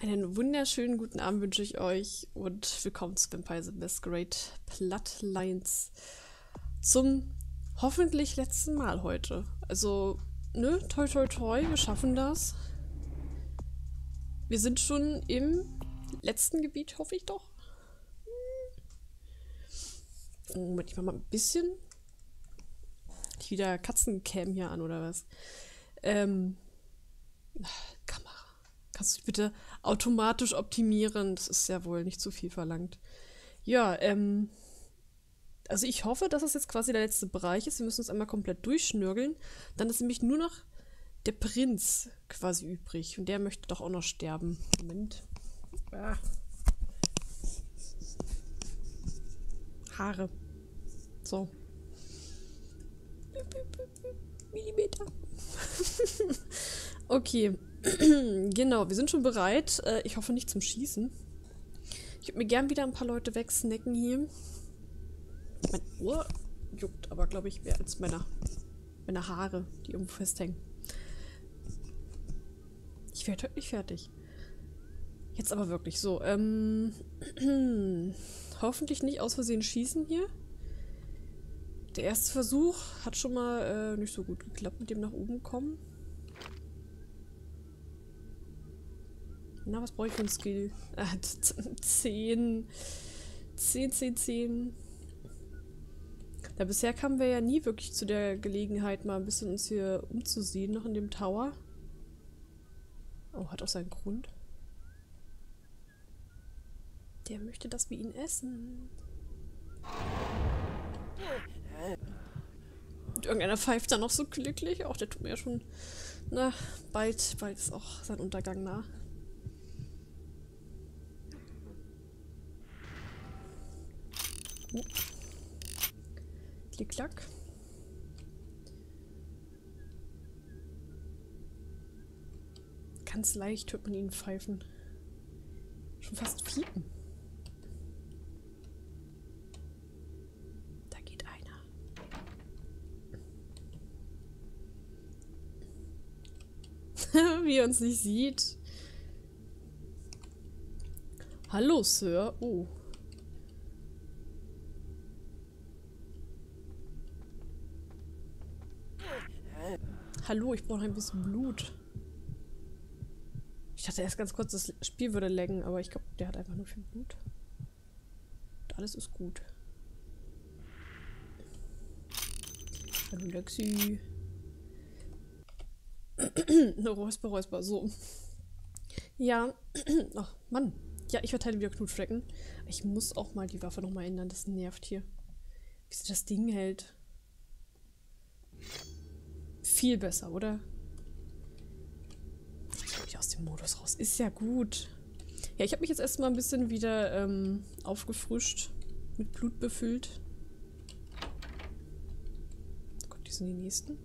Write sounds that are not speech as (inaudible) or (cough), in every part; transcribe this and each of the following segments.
Einen wunderschönen guten Abend wünsche ich euch und willkommen zu Vampire the Masquerade Bloodlines zum hoffentlich letzten Mal heute. Also, ne, toi toi toi, wir schaffen das. Wir sind schon im letzten Gebiet, hoffe ich doch. Moment, ich mach mal ein bisschen ich wieder Katzencam hier an oder was. Ähm, Kamera. Kannst du bitte automatisch optimieren? Das ist ja wohl nicht zu viel verlangt. Ja, ähm. Also ich hoffe, dass das jetzt quasi der letzte Bereich ist. Wir müssen uns einmal komplett durchschnürgeln. Dann ist nämlich nur noch der Prinz quasi übrig. Und der möchte doch auch noch sterben. Moment. Ah. Haare. So. Millimeter. (laughs) okay. (clears throat) genau, wir sind schon bereit. Äh, ich hoffe nicht zum Schießen. Ich würde mir gern wieder ein paar Leute wegsnacken hier. Mein Ohr juckt aber, glaube ich, mehr als meine, meine Haare, die irgendwo festhängen. Ich werde heute nicht fertig. Jetzt aber wirklich so. Ähm, (clears throat) hoffentlich nicht aus Versehen schießen hier. Der erste Versuch hat schon mal äh, nicht so gut geklappt mit dem nach oben kommen. Na, was brauche ich für ein Skill? Äh, 10. 10, 10, 10. Da bisher kamen wir ja nie wirklich zu der Gelegenheit, mal ein bisschen uns hier umzusehen, noch in dem Tower. Oh, hat auch seinen Grund. Der möchte, dass wir ihn essen. Und irgendeiner pfeift da noch so glücklich. Auch der tut mir ja schon. Na, bald, bald ist auch sein Untergang nah. Oh. Klick-Klack. Ganz leicht hört man ihn pfeifen. Schon fast fiepen. Da geht einer. (laughs) Wie er uns nicht sieht. Hallo, Sir. Oh. Hallo, ich brauche ein bisschen Blut. Ich dachte erst ganz kurz, das Spiel würde laggen, aber ich glaube, der hat einfach nur viel Blut. Und alles ist gut. Hallo Lexi. (clears throat) Räusper, Räusper, so. Ja. (clears throat) Ach, Mann. Ja, ich verteile wieder Knutflecken. Ich muss auch mal die Waffe nochmal ändern, das nervt hier. Wie sich das Ding hält viel besser, oder? Ich komme aus dem Modus raus. Ist ja gut. Ja, ich habe mich jetzt erstmal ein bisschen wieder ähm, aufgefrischt. Mit Blut befüllt. Oh Gott, die sind die nächsten.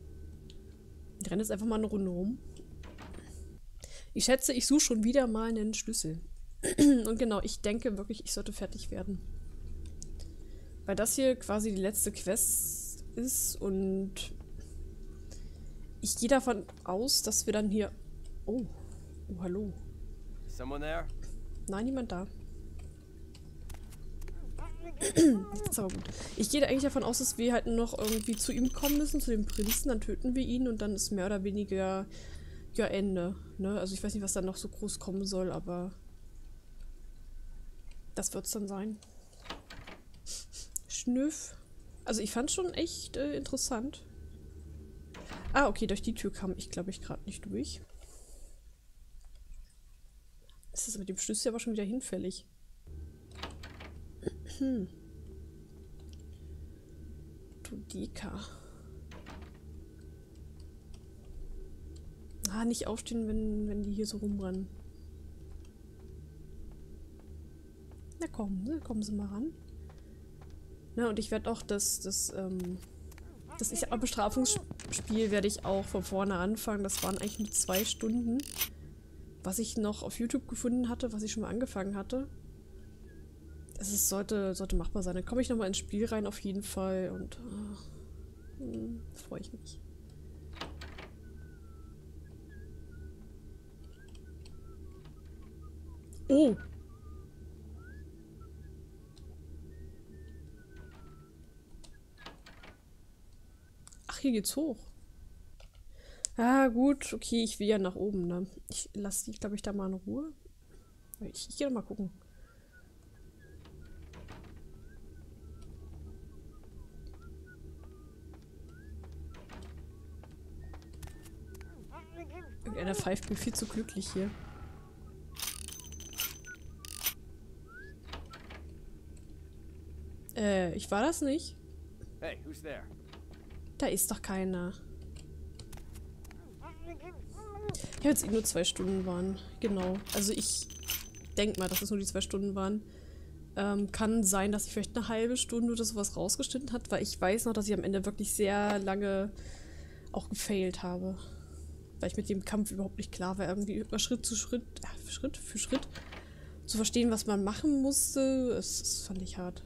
Ich renne jetzt einfach mal eine Runde rum. Ich schätze, ich suche schon wieder mal einen Schlüssel. (clears throat) Und genau, ich denke wirklich, ich sollte fertig werden. Weil das hier quasi die letzte Quest ist und ich gehe davon aus, dass wir dann hier... Oh. Oh, hallo. Nein, niemand da. das ist aber gut. Ich gehe eigentlich davon aus, dass wir halt noch irgendwie zu ihm kommen müssen, zu dem Prinzen, dann töten wir ihn und dann ist mehr oder weniger ja Ende. Ne? Also ich weiß nicht, was da noch so groß kommen soll, aber das wird es dann sein. Schnüff. Also ich fand schon echt äh, interessant. Ah, okay, durch die Tür kam ich, glaube ich, gerade nicht durch. Das ist mit dem Schlüssel aber schon wieder hinfällig. Hm. Tudika. Ah, nicht aufstehen, wenn, wenn die hier so rumrennen. Na komm, ne? kommen Sie mal ran. Na, und ich werde auch das, das, ähm, das ist ja Bestrafungsspiel werde ich auch von vorne anfangen. Das waren eigentlich nur zwei Stunden. Was ich noch auf YouTube gefunden hatte, was ich schon mal angefangen hatte. Es ist, sollte, sollte machbar sein. Dann komme ich nochmal ins Spiel rein auf jeden Fall und hm, freue ich mich. Oh. Hier geht's hoch. Ah, gut. Okay, ich will ja nach oben, ne? Ich lasse die, glaube ich, da mal in Ruhe. Ich, ich gehe mal gucken. Irgendeiner pfeift mir viel zu glücklich hier. Äh, ich war das nicht. Hey, who's there? Da ist doch keiner. Ja, jetzt eh nur zwei Stunden waren. Genau. Also ich denke mal, dass es nur die zwei Stunden waren. Ähm, kann sein, dass ich vielleicht eine halbe Stunde oder sowas rausgeschnitten hat, weil ich weiß noch, dass ich am Ende wirklich sehr lange auch gefailt habe. Weil ich mit dem Kampf überhaupt nicht klar war, irgendwie über Schritt zu Schritt, äh, Schritt für Schritt zu verstehen, was man machen musste. Das, das fand ich hart.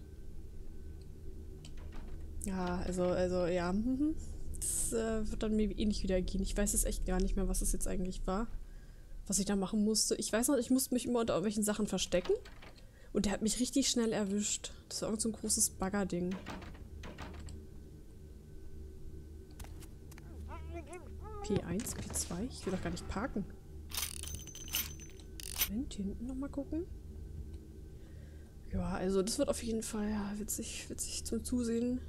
Ja, also, also, ja. mhm. Das äh, wird dann mir eh nicht wieder gehen. Ich weiß es echt gar nicht mehr, was es jetzt eigentlich war. Was ich da machen musste. Ich weiß noch, ich musste mich immer unter irgendwelchen Sachen verstecken. Und der hat mich richtig schnell erwischt. Das war irgend so ein großes Baggerding. P1, P2? Ich will doch gar nicht parken. Moment, hier hinten nochmal gucken. Ja, also das wird auf jeden Fall ja, witzig, witzig zum Zusehen.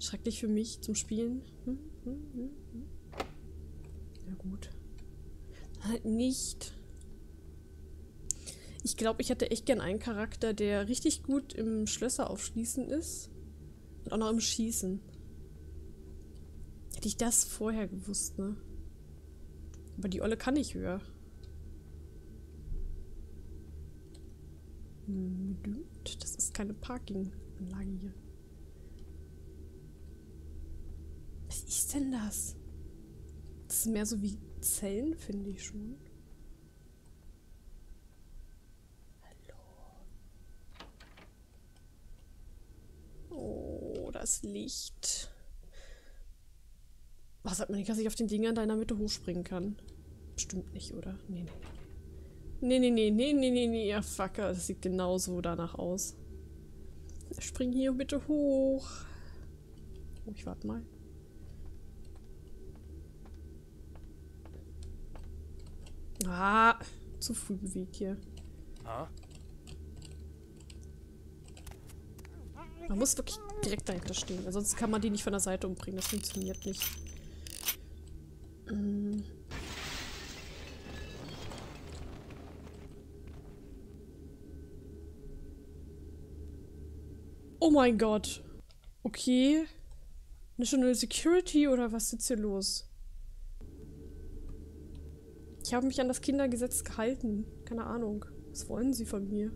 Schrecklich für mich zum Spielen. Hm, hm, hm, hm. Ja gut. Halt nicht. Ich glaube, ich hätte echt gern einen Charakter, der richtig gut im Schlösser aufschließen ist. Und auch noch im Schießen. Hätte ich das vorher gewusst, ne? Aber die Olle kann ich höher. Hm, Das ist keine Parkinganlage hier. Was ist denn das? Das ist mehr so wie Zellen, finde ich schon. Hallo. Oh, das Licht. Was sagt man nicht, dass ich auf den Dingern da in der Mitte hochspringen kann? Bestimmt nicht, oder? Nee, nee. Nee, nee, nee, nee, nee, nee, nee, ja, fucker. Das sieht genauso danach aus. Spring hier bitte hoch. Oh, ich warte mal. Ah, zu früh bewegt hier. Huh? Man muss wirklich direkt dahinter stehen, sonst kann man die nicht von der Seite umbringen. Das funktioniert nicht. Mm. Oh mein Gott. Okay. National Security oder was ist jetzt hier los? Ich habe mich an das Kindergesetz gehalten. Keine Ahnung. Was wollen sie von mir?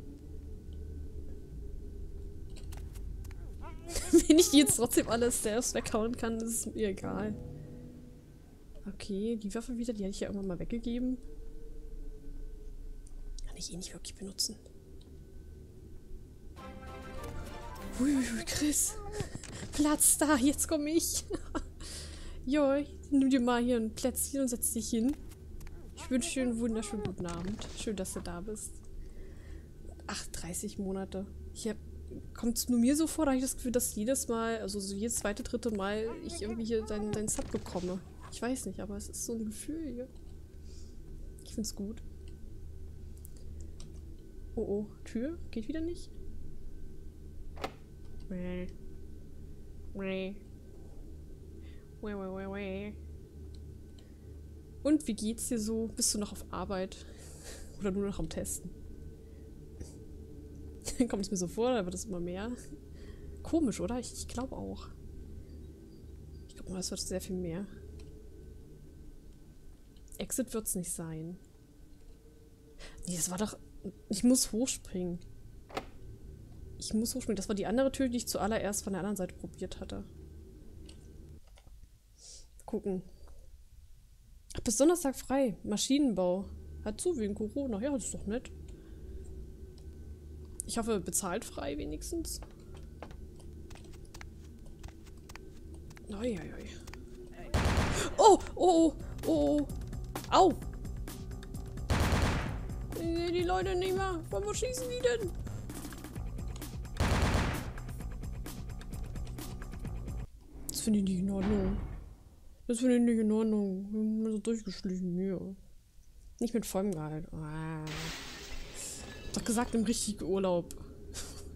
(laughs) Wenn ich jetzt trotzdem alles selbst weghauen kann, ist es mir egal. Okay, die Waffe wieder, die hatte ich ja irgendwann mal weggegeben. Kann ich eh nicht wirklich benutzen. Uiuiui, Chris. Platz da, jetzt komme ich. (laughs) jo, nimm dir mal hier ein Plätzchen und setz dich hin. Ich wünsche dir einen wunderschönen guten Abend. Schön, dass du da bist. Ach, 30 Monate. Hier kommt es nur mir so vor, da habe ich das Gefühl, dass jedes Mal, also so jedes zweite, dritte Mal, ich irgendwie hier deinen dein Sub bekomme. Ich weiß nicht, aber es ist so ein Gefühl hier. Ich finde es gut. Oh oh, Tür? Geht wieder nicht? Mäh. Mäh. Mäh, mäh, mäh. Und wie geht's dir so? Bist du noch auf Arbeit? Oder nur noch am Testen? (laughs) Kommt es mir so vor, da wird es immer mehr. Komisch, oder? Ich, ich glaube auch. Ich glaube es wird sehr viel mehr. Exit wird es nicht sein. Nee, das war doch... Ich muss hochspringen. Ich muss hochspringen. Das war die andere Tür, die ich zuallererst von der anderen Seite probiert hatte. Gucken. Bis Donnerstag frei. Maschinenbau. Hat zu wegen Corona. Ja, das ist doch nett. Ich hoffe, bezahlt frei wenigstens. Oi, oi. Oh, oh, oh, oh. Au. die Leute nicht mehr. Von wo schießen die denn? Das finde ich nicht in Ordnung. Das finde ich nicht in Ordnung. Wir haben so durchgeschlichen hier. Nicht mit vollem Gehalt. Ah. Doch gesagt im richtigen Urlaub.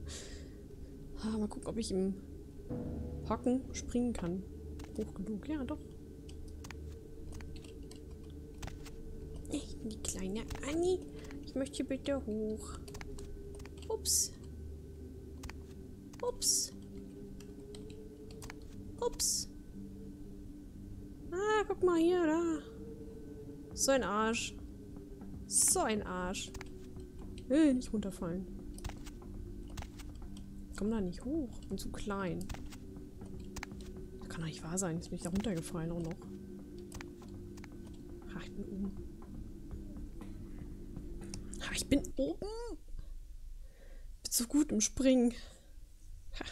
(laughs) ah, mal gucken, ob ich im Hocken springen kann. Hoch genug. Ja, doch. Ich bin die kleine Annie. Ich möchte bitte hoch. Ups. Ups. Ups. Guck mal hier, da. So ein Arsch. So ein Arsch. Will nicht runterfallen. Komm da nicht hoch. Bin zu klein. Das kann doch nicht wahr sein. Jetzt bin ich da runtergefallen auch noch. Ach, ich bin oben. Ach, ich bin oben. Bin so gut im Springen. Ha.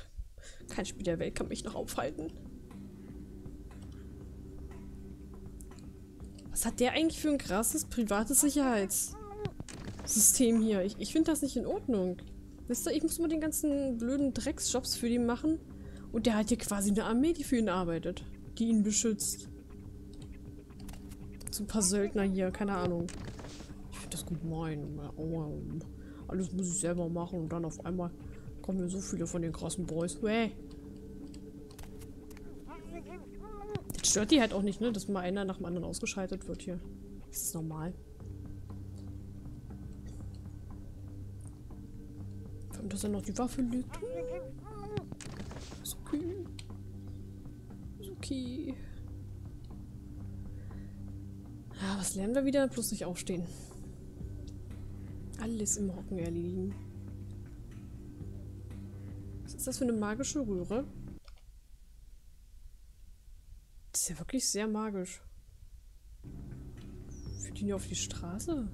Kein Spiel der Welt kann mich noch aufhalten. Hat der eigentlich für ein krasses privates Sicherheitssystem hier? Ich, ich finde das nicht in Ordnung. Wisst ihr, ich muss mal den ganzen blöden Drecksjobs für ihn machen. Und der hat hier quasi eine Armee, die für ihn arbeitet. Die ihn beschützt. So ein paar Söldner hier, keine Ahnung. Ich finde das gut mein. Alles muss ich selber machen und dann auf einmal kommen mir so viele von den krassen Boys. Hey. Stört die halt auch nicht, ne? Dass mal einer nach dem anderen ausgeschaltet wird hier. Das ist normal. Vor allem, dass er noch die Waffe legt. Ist okay. Ist okay. Ja, was lernen wir wieder? Plus nicht aufstehen. Alles im Hocken erledigen. Was ist das für eine magische Röhre? Das ist ja wirklich sehr magisch. Führt ihn ja auf die Straße?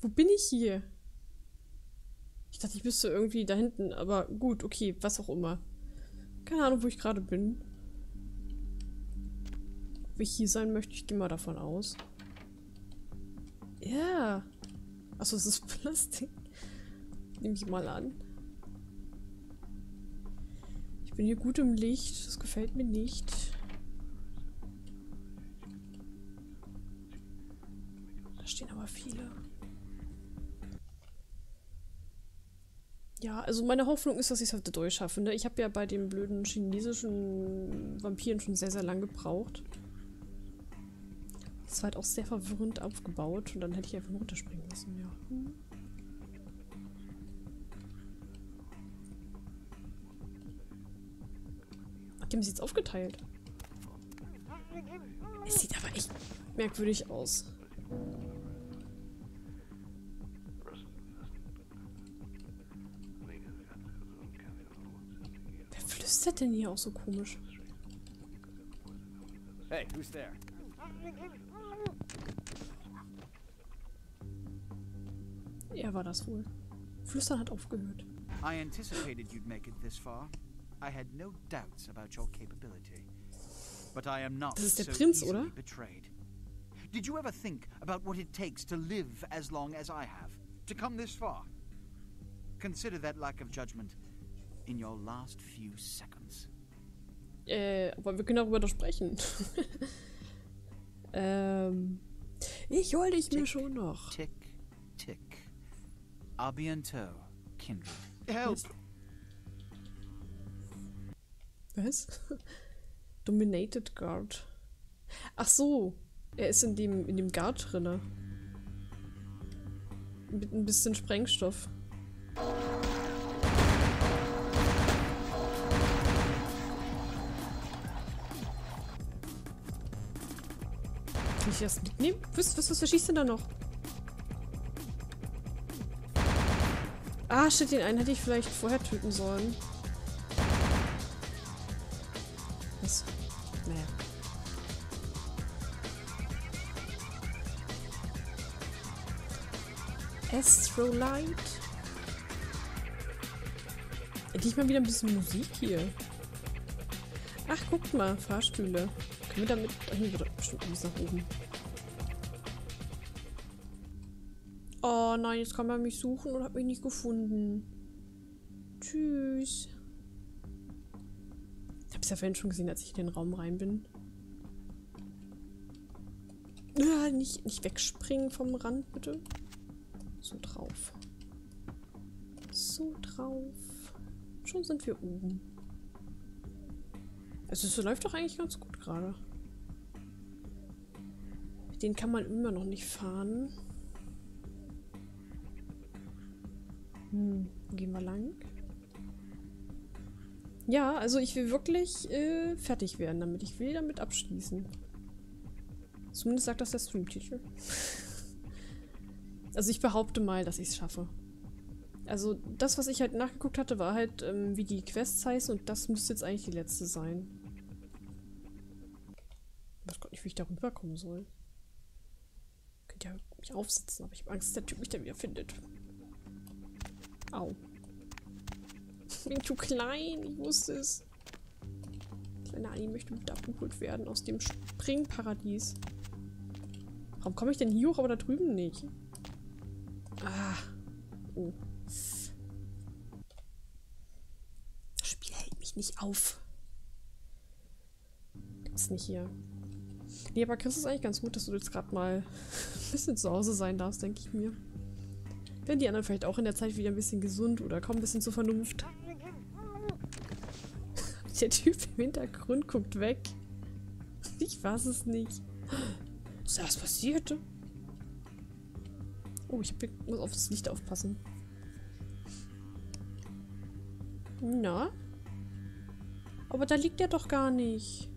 Wo bin ich hier? Ich dachte, ich müsste irgendwie da hinten, aber gut, okay, was auch immer. Keine Ahnung, wo ich gerade bin. Ob ich hier sein möchte, ich gehe mal davon aus. Ja. Achso, es ist Plastik. Nehme ich mal an. Ich bin hier gut im Licht. Das gefällt mir nicht. Da stehen aber viele. Ja, also meine Hoffnung ist, dass ich es heute durchschaffe. Ne? Ich habe ja bei den blöden chinesischen Vampiren schon sehr, sehr lang gebraucht. Das war halt auch sehr verwirrend aufgebaut und dann hätte ich einfach runterspringen müssen, ja. Ach, die haben sie jetzt aufgeteilt. Es sieht aber echt merkwürdig aus. Wer flüstert denn hier auch so komisch? Hey, who's there? Er war das wohl. Flüstern hat aufgehört. I anticipated you'd make it this far. I had no doubts about your capability. But I am not Das ist der so Prinz, oder? betrayed. Did you ever think about what it takes to live as long as I have? To come this far? Consider that lack of judgment in your last few seconds. Äh, aber wir können darüber doch sprechen. (laughs) ähm. Ich hol dich mir Tick, schon noch. Tick, tick. A bientôt, kindred. Help! Was? (laughs) Dominated Guard. Ach so. Er ist in dem, in dem Guard drinne. Mit ein bisschen Sprengstoff. Kann ich das mitnehmen? Was, was, was verschießt denn da noch? Ah, shit, den einen hätte ich vielleicht vorher töten sollen. Was? Naja. Astrolight. Endlich mal wieder ein bisschen Musik hier. Ach, guckt mal, Fahrstühle. Können wir damit... Ach, hier wird bestimmt alles nach oben. Oh nein, jetzt kann man mich suchen und hat mich nicht gefunden. Tschüss. Ich hab's ja vorhin schon gesehen, als ich in den Raum rein bin. Ja, nicht, nicht wegspringen vom Rand, bitte. So drauf. So drauf. Schon sind wir oben. Also es läuft doch eigentlich ganz gut gerade. Den kann man immer noch nicht fahren. Hm, gehen wir lang? Ja, also ich will wirklich äh, fertig werden damit. Ich will damit abschließen. Zumindest sagt das der Streamtitel. (laughs) also ich behaupte mal, dass ich es schaffe. Also das, was ich halt nachgeguckt hatte, war halt, ähm, wie die Quests heißen und das müsste jetzt eigentlich die letzte sein. Ich weiß Gott nicht, wie ich da rüberkommen soll. Ich könnte ja mich aufsitzen, aber ich habe Angst, dass der Typ mich dann wieder findet. Au. Ich bin zu klein, ich wusste es. Kleine Annie möchte mit abgeholt werden aus dem Springparadies. Warum komme ich denn hier hoch, aber da drüben nicht? Ah. Oh. Das Spiel hält mich nicht auf. Gibt's nicht hier. Nee, aber Chris ist eigentlich ganz gut, dass du jetzt gerade mal (laughs) ein bisschen zu Hause sein darfst, denke ich mir. Werden die anderen vielleicht auch in der Zeit wieder ein bisschen gesund oder kommen ein bisschen zur Vernunft. (laughs) Der Typ im Hintergrund guckt weg. Ich weiß es nicht. (gasps) Ist da was passiert? Oh, ich muss auf das Licht aufpassen. Na? Aber da liegt er doch gar nicht.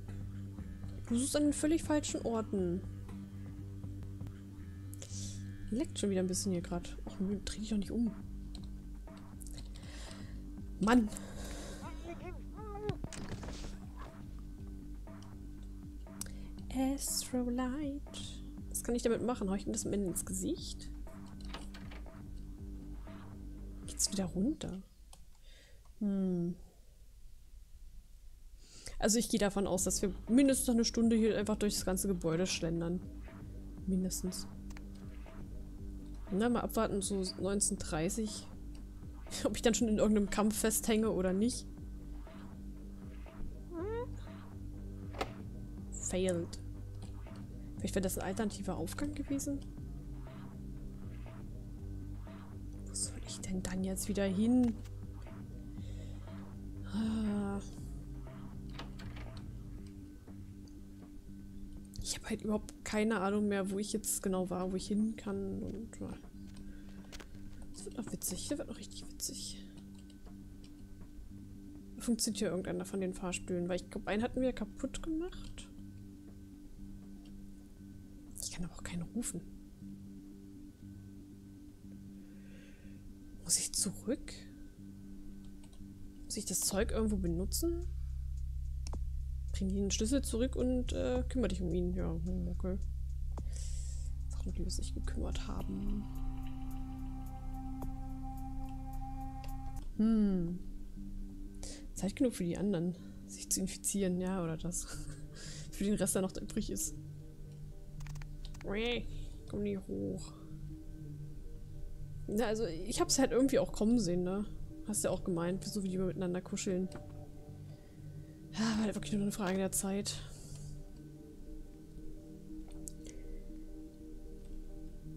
Du suchst an den völlig falschen Orten. Leckt schon wieder ein bisschen hier gerade. Ach, dreh dich doch nicht um. Mann. Astrolight. Was kann ich damit machen? Hau ich ihm das am ins Gesicht? Geht's wieder runter? Hm. Also ich gehe davon aus, dass wir mindestens eine Stunde hier einfach durch das ganze Gebäude schlendern. Mindestens. Na, mal abwarten, so 1930. (laughs) Ob ich dann schon in irgendeinem Kampf festhänge oder nicht. Failed. Vielleicht wäre das ein alternativer Aufgang gewesen? Wo soll ich denn dann jetzt wieder hin? Ah. Habe halt überhaupt keine Ahnung mehr, wo ich jetzt genau war, wo ich hin kann. Und. Das wird noch witzig. Das wird noch richtig witzig. Funktioniert hier irgendeiner von den Fahrstühlen? Weil ich glaube, einen hatten wir kaputt gemacht. Ich kann aber auch keinen rufen. Muss ich zurück? Muss ich das Zeug irgendwo benutzen? Bring den Schlüssel zurück und äh, kümmere dich um ihn. Ja, hm, okay. Sachen, die wir sich gekümmert haben. Hm. Zeit genug für die anderen, sich zu infizieren, ja, oder das. (laughs) für den Rest, der noch übrig ist. Komm nie hoch. Ja, also ich hab's halt irgendwie auch kommen sehen, ne? Hast ja auch gemeint, so wie die miteinander kuscheln. Ja, war wirklich nur eine Frage der Zeit.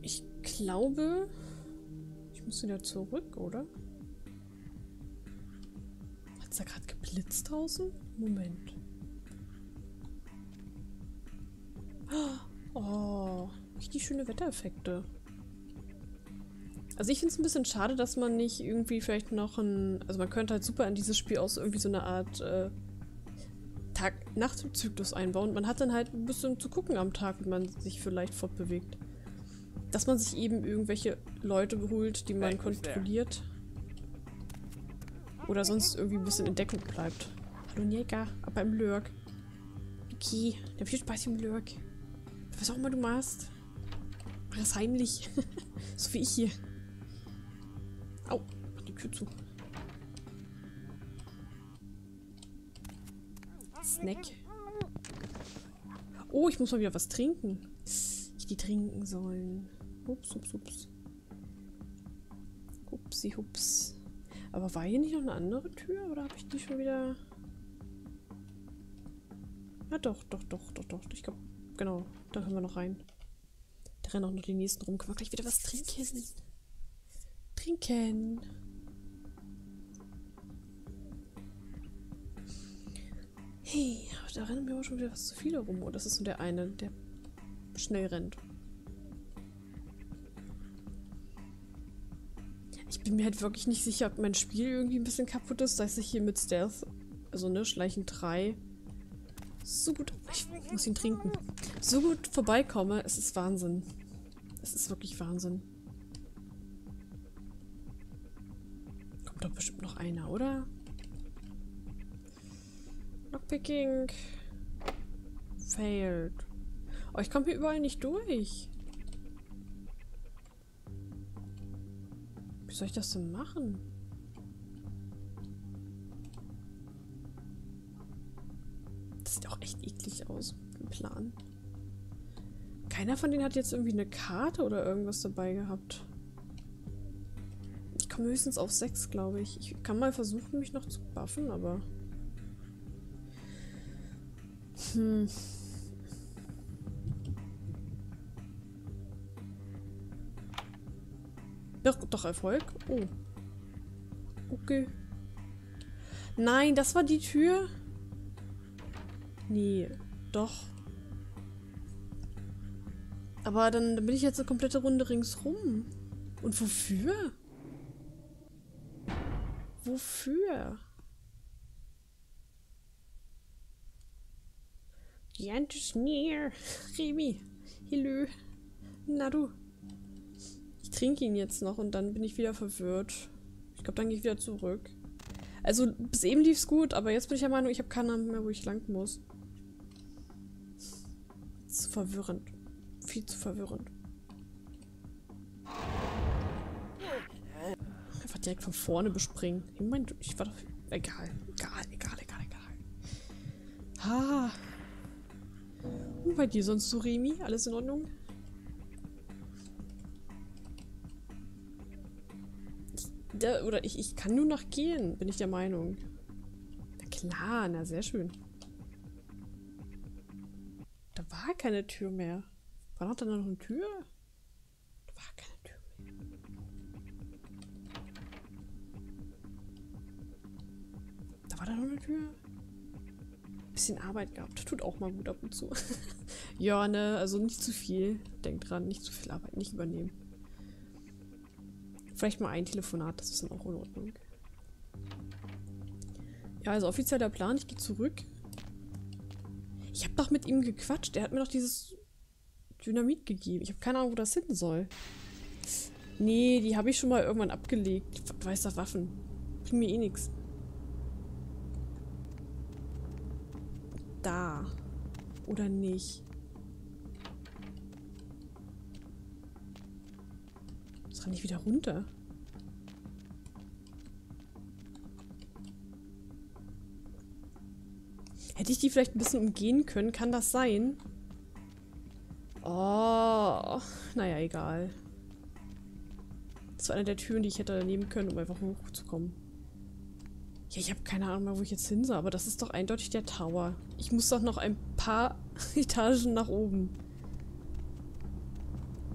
Ich glaube, ich muss wieder zurück, oder? Hat's da gerade geblitzt draußen? Moment. Oh, richtig schöne Wettereffekte. Also ich finde es ein bisschen schade, dass man nicht irgendwie vielleicht noch ein... Also man könnte halt super in dieses Spiel auch so irgendwie so eine Art äh, Tag-Nacht-Zyklus einbauen. Man hat dann halt ein bisschen zu gucken am Tag, wie man sich vielleicht fortbewegt. Dass man sich eben irgendwelche Leute holt, die man kontrolliert. Oder sonst irgendwie ein bisschen in Deckung bleibt. Hallo Njeka, aber im Lurk. Okay, dann viel Spaß im Lurk. Was auch immer du machst. Mach das heimlich. (laughs) so wie ich hier. Au, mach die Tür zu. Snack. Oh, ich muss mal wieder was trinken. Ich die trinken sollen. Ups, ups, ups. Hupsi, hups. Aber war hier nicht noch eine andere Tür? Oder habe ich die schon wieder... Ja, doch, doch, doch, doch, doch. Ich glaube, genau. Da können wir noch rein. Da rennen auch noch die nächsten rum. Können wir gleich wieder was trinken. Trinken. Hey, da rennen mir aber schon wieder was zu viele rum. Oh, das ist so der eine, der schnell rennt. Ich bin mir halt wirklich nicht sicher, ob mein Spiel irgendwie ein bisschen kaputt ist, dass ich hier mit Stealth, also ne, Schleichen 3, so gut, ich muss ihn trinken, so gut vorbeikomme. Es ist Wahnsinn. Es ist wirklich Wahnsinn. Kommt doch bestimmt noch einer, oder? Lockpicking. Failed. Oh, ich komme hier überall nicht durch. Wie soll ich das denn machen? Das sieht auch echt eklig aus, im Plan. Keiner von denen hat jetzt irgendwie eine Karte oder irgendwas dabei gehabt. Ich komme höchstens auf 6, glaube ich. Ich kann mal versuchen, mich noch zu buffen, aber... Hm. Doch, doch Erfolg. Oh. Okay. Nein, das war die Tür. Nee, doch. Aber dann, dann bin ich jetzt eine komplette Runde ringsrum. Und wofür? Wofür? The end is near. Remy. Hilö. Na du. Ich trinke ihn jetzt noch und dann bin ich wieder verwirrt. Ich glaube, dann gehe ich wieder zurück. Also, bis eben lief es gut, aber jetzt bin ich der Meinung, ich habe keine Ahnung mehr, wo ich lang muss. Zu verwirrend. Viel zu verwirrend. Einfach direkt von vorne bespringen. Ich meine, ich war doch... Egal. Egal, egal, egal, egal. Ha. Und bei dir sonst so, Remi? Alles in Ordnung? Da, oder ich, ich kann nur noch gehen, bin ich der Meinung. Na klar, na sehr schön. Da war keine Tür mehr. War noch da noch eine Tür? Da war keine Tür mehr. Da war da noch eine Tür? Bisschen Arbeit gehabt. Tut auch mal gut ab und zu. (laughs) ja, ne, also nicht zu viel. Denkt dran, nicht zu viel Arbeit, nicht übernehmen. Vielleicht mal ein Telefonat, das ist dann auch in Ordnung. Ja, also offizieller Plan, ich gehe zurück. Ich habe doch mit ihm gequatscht. Er hat mir doch dieses Dynamit gegeben. Ich habe keine Ahnung, wo das hin soll. Nee, die habe ich schon mal irgendwann abgelegt. Doch, Waffen. Bringen mir eh nichts. Da. Oder nicht. Jetzt renne ich wieder runter. Hätte ich die vielleicht ein bisschen umgehen können? Kann das sein? Oh, naja, egal. Das war eine der Türen, die ich hätte nehmen können, um einfach hochzukommen. Ja, ich habe keine Ahnung mehr, wo ich jetzt hin soll, aber das ist doch eindeutig der Tower. Ich muss doch noch ein paar (laughs) Etagen nach oben.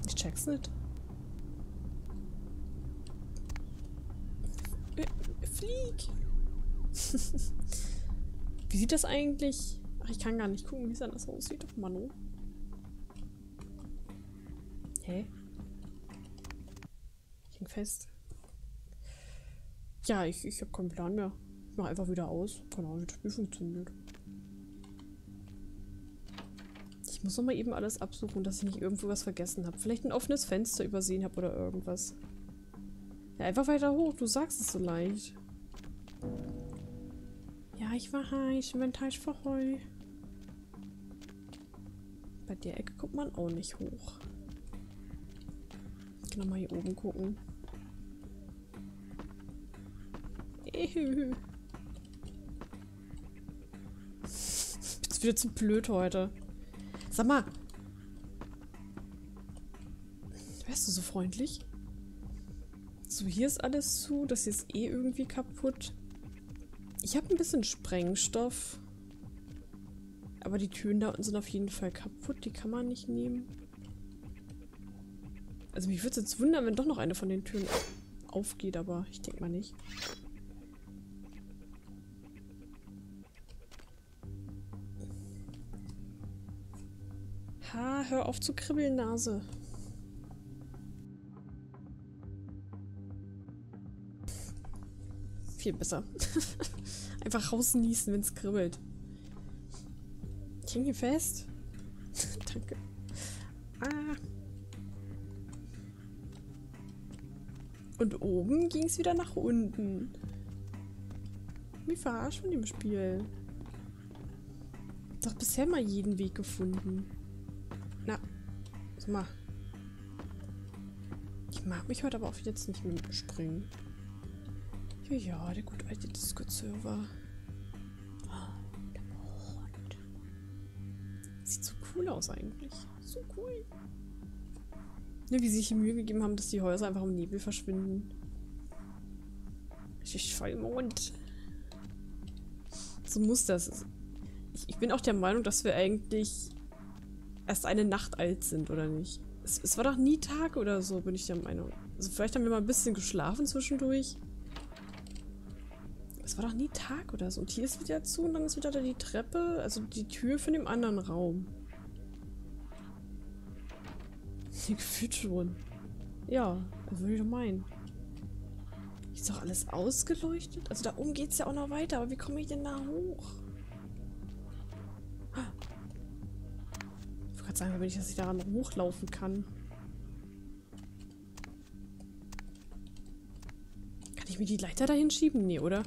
Ich check's nicht. Flieg! (laughs) wie sieht das eigentlich... Ach, ich kann gar nicht gucken, wie es anders aussieht auf Manu. Hä? Ich häng fest. Ja, ich, ich habe keinen Plan mehr. Mach einfach wieder aus. Keine Ahnung, wie das Spiel funktioniert. Ich muss noch mal eben alles absuchen, dass ich nicht irgendwo was vergessen habe. Vielleicht ein offenes Fenster übersehen habe oder irgendwas. Ja, einfach weiter hoch. Du sagst es so leicht. Ja, ich war heiß. Inventar ist Heu. Bei der Ecke kommt man auch nicht hoch. Ich kann nochmal hier oben gucken. Wieder zu blöd heute. Sag mal. Wärst du so freundlich? So, hier ist alles zu. Das hier ist eh irgendwie kaputt. Ich habe ein bisschen Sprengstoff. Aber die Türen da unten sind auf jeden Fall kaputt. Die kann man nicht nehmen. Also mich würde es jetzt wundern, wenn doch noch eine von den Türen aufgeht, aber ich denke mal nicht. Hör auf zu kribbeln, Nase. Viel besser. (laughs) Einfach rausniesen, wenn es kribbelt. Ich hänge hier fest. (laughs) Danke. Ah. Und oben ging es wieder nach unten. Wie verarscht von dem Spiel. Doch bisher mal jeden Weg gefunden. Sag mal. Ich mag mich heute aber auch jetzt nicht mehr springen. Ja, ja, der gut alte Discord-Server. Sieht so cool aus eigentlich. So cool. Ne, wie sie sich Mühe gegeben haben, dass die Häuser einfach im Nebel verschwinden. Richtig Vollmond. So muss das. Ich, ich bin auch der Meinung, dass wir eigentlich erst eine Nacht alt sind, oder nicht? Es, es war doch nie Tag oder so, bin ich der Meinung. Also vielleicht haben wir mal ein bisschen geschlafen zwischendurch. Es war doch nie Tag oder so. Und hier ist wieder zu und dann ist wieder da die Treppe, also die Tür von dem anderen Raum. (laughs) Gefühlt schon. Ja, würde ich doch meinen. Ist doch alles ausgeleuchtet? Also da oben geht es ja auch noch weiter, aber wie komme ich denn da hoch? Ich wollte gerade sagen, wenn ich, dass ich daran hochlaufen kann. Kann ich mir die Leiter dahin schieben? Nee, oder?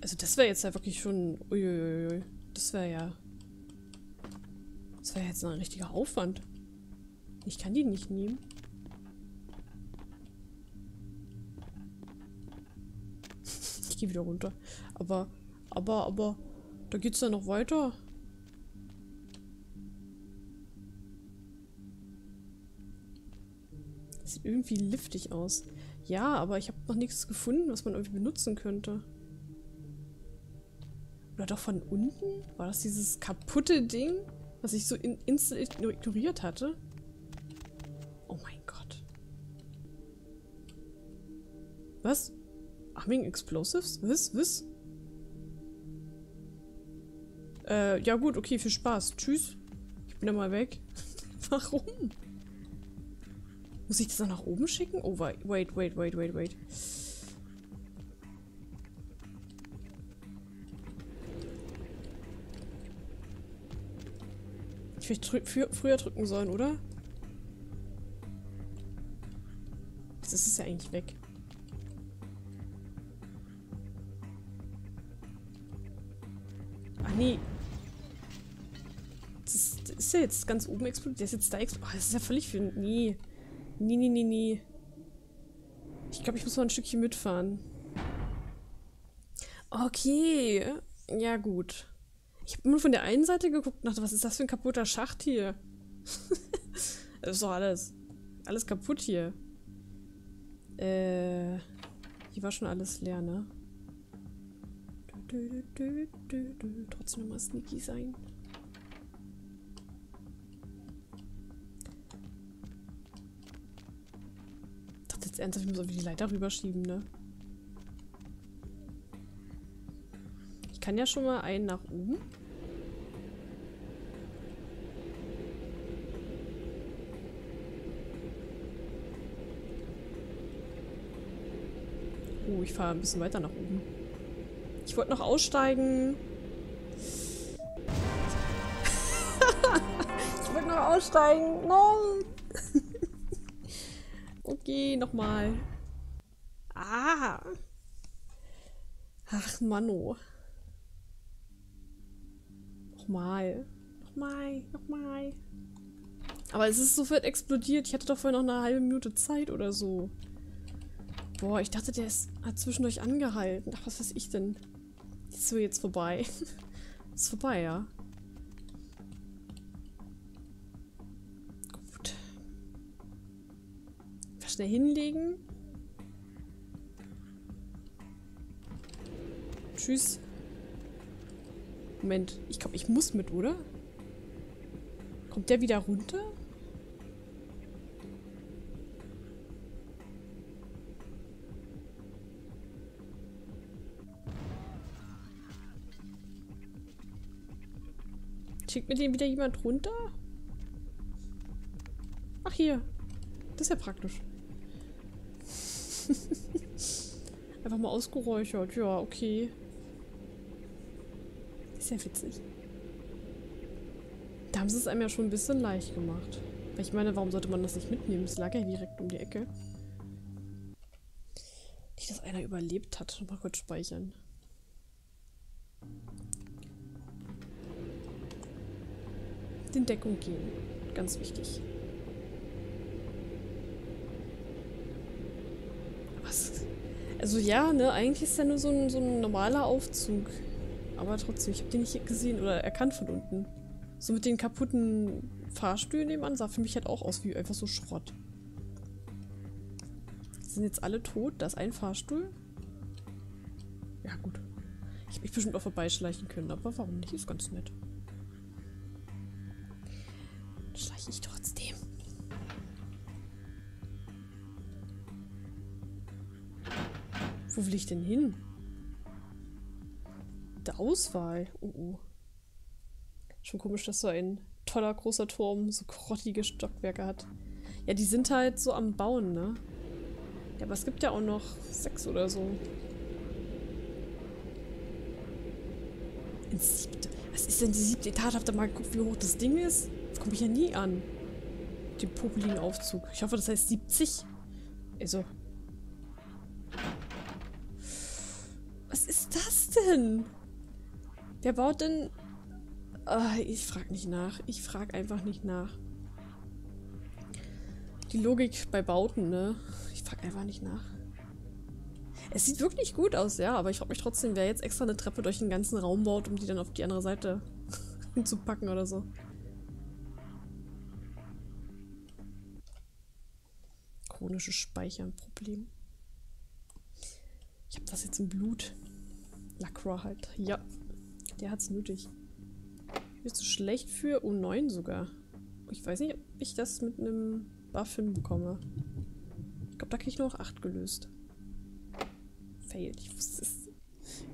Also das wäre jetzt ja wirklich schon... Uiuiui. Das wäre ja... Das wäre jetzt ein richtiger Aufwand. Ich kann die nicht nehmen. ich gehe wieder runter. Aber, aber, aber, da geht's ja noch weiter. Sieht irgendwie liftig aus. Ja, aber ich habe noch nichts gefunden, was man irgendwie benutzen könnte. Oder doch von unten? War das dieses kaputte Ding? was ich so in instant ignoriert hatte. Oh mein Gott. Was? Humming Explosives? Was? Was? Äh, ja gut, okay, viel Spaß. Tschüss. Ich bin da mal weg. (laughs) Warum? Muss ich das noch nach oben schicken? Oh, wait, wait, wait, wait, wait. Ich vielleicht frü früher drücken sollen, oder? Jetzt ist es ja eigentlich weg. Ach nee. Das ist, das ist ja jetzt ganz oben explodiert. Der ist jetzt da explodiert. Oh, das ist ja völlig viel. Nee. Nee, nee, nee, nee. Ich glaube, ich muss mal ein Stückchen mitfahren. Okay. Ja, gut. Ich habe nur von der einen Seite geguckt und dachte, was ist das für ein kaputter Schacht hier? das (laughs) ist doch alles. Alles kaputt hier. Äh. Hier war schon alles leer, ne? Trotzdem nochmal sneaky sein. Ernsthaft, ich muss irgendwie die Leiter rüberschieben, ne? kann ja schon mal einen nach oben. Oh, ich fahre ein bisschen weiter nach oben. Ich wollte noch aussteigen. (laughs) ich wollte noch aussteigen. Nein. Okay, nochmal. Ah. Ach, Manno. Nochmal. Nochmal, nochmal. Aber es ist sofort explodiert. Ich hatte doch vorher noch eine halbe Minute Zeit oder so. Boah, ich dachte, der ist, hat zwischendurch angehalten. Ach, was weiß ich denn. Ist so jetzt vorbei. (laughs) ist vorbei, ja. Schnell hinlegen. Tschüss. Moment, ich glaube, ich muss mit, oder? Kommt der wieder runter? Schickt mir den wieder jemand runter? Ach, hier. Das ist ja praktisch. (laughs) Einfach mal ausgeräuchert. Ja, okay. Ist ja witzig. Da haben sie es einem ja schon ein bisschen leicht gemacht. Weil ich meine, warum sollte man das nicht mitnehmen? Es lag ja direkt um die Ecke. Nicht, dass einer überlebt hat. Mal kurz speichern. In Deckung gehen. Ganz wichtig. Was? Also ja, ne, eigentlich ist ja nur so ein, so ein normaler Aufzug. Aber trotzdem, ich habe den nicht gesehen oder erkannt von unten. So mit den kaputten Fahrstühlen nebenan sah für mich halt auch aus wie einfach so Schrott. Sind jetzt alle tot? Da ist ein Fahrstuhl? Ja, gut. Ich hätte mich bestimmt auch vorbeischleichen können, aber warum nicht? Ist ganz nett. Wo will ich denn hin? Der Auswahl. Oh, oh. Schon komisch, dass so ein toller großer Turm so grottige Stockwerke hat. Ja, die sind halt so am Bauen, ne? Ja, aber es gibt ja auch noch sechs oder so. Ins siebte. Was ist denn die siebte Etage? Habt ihr mal geguckt, wie hoch das Ding ist? Das komme ich ja nie an. Den popeligen Aufzug. Ich hoffe, das heißt 70. Also. Denn? Wer baut denn... Oh, ich frage nicht nach. Ich frage einfach nicht nach. Die Logik bei Bauten, ne? Ich frage einfach nicht nach. Es sieht wirklich gut aus, ja, aber ich frage mich trotzdem, wer jetzt extra eine Treppe durch den ganzen Raum baut, um die dann auf die andere Seite (laughs) hinzupacken oder so. Chronisches Speichern-Problem. Ich habe das jetzt im Blut. Lacroix halt. Ja, der hat's nötig. Bist du schlecht für U9 sogar? Ich weiß nicht, ob ich das mit einem Buff hinbekomme. Ich glaube, da kriege ich nur noch 8 gelöst. Failed. Ich wusste es.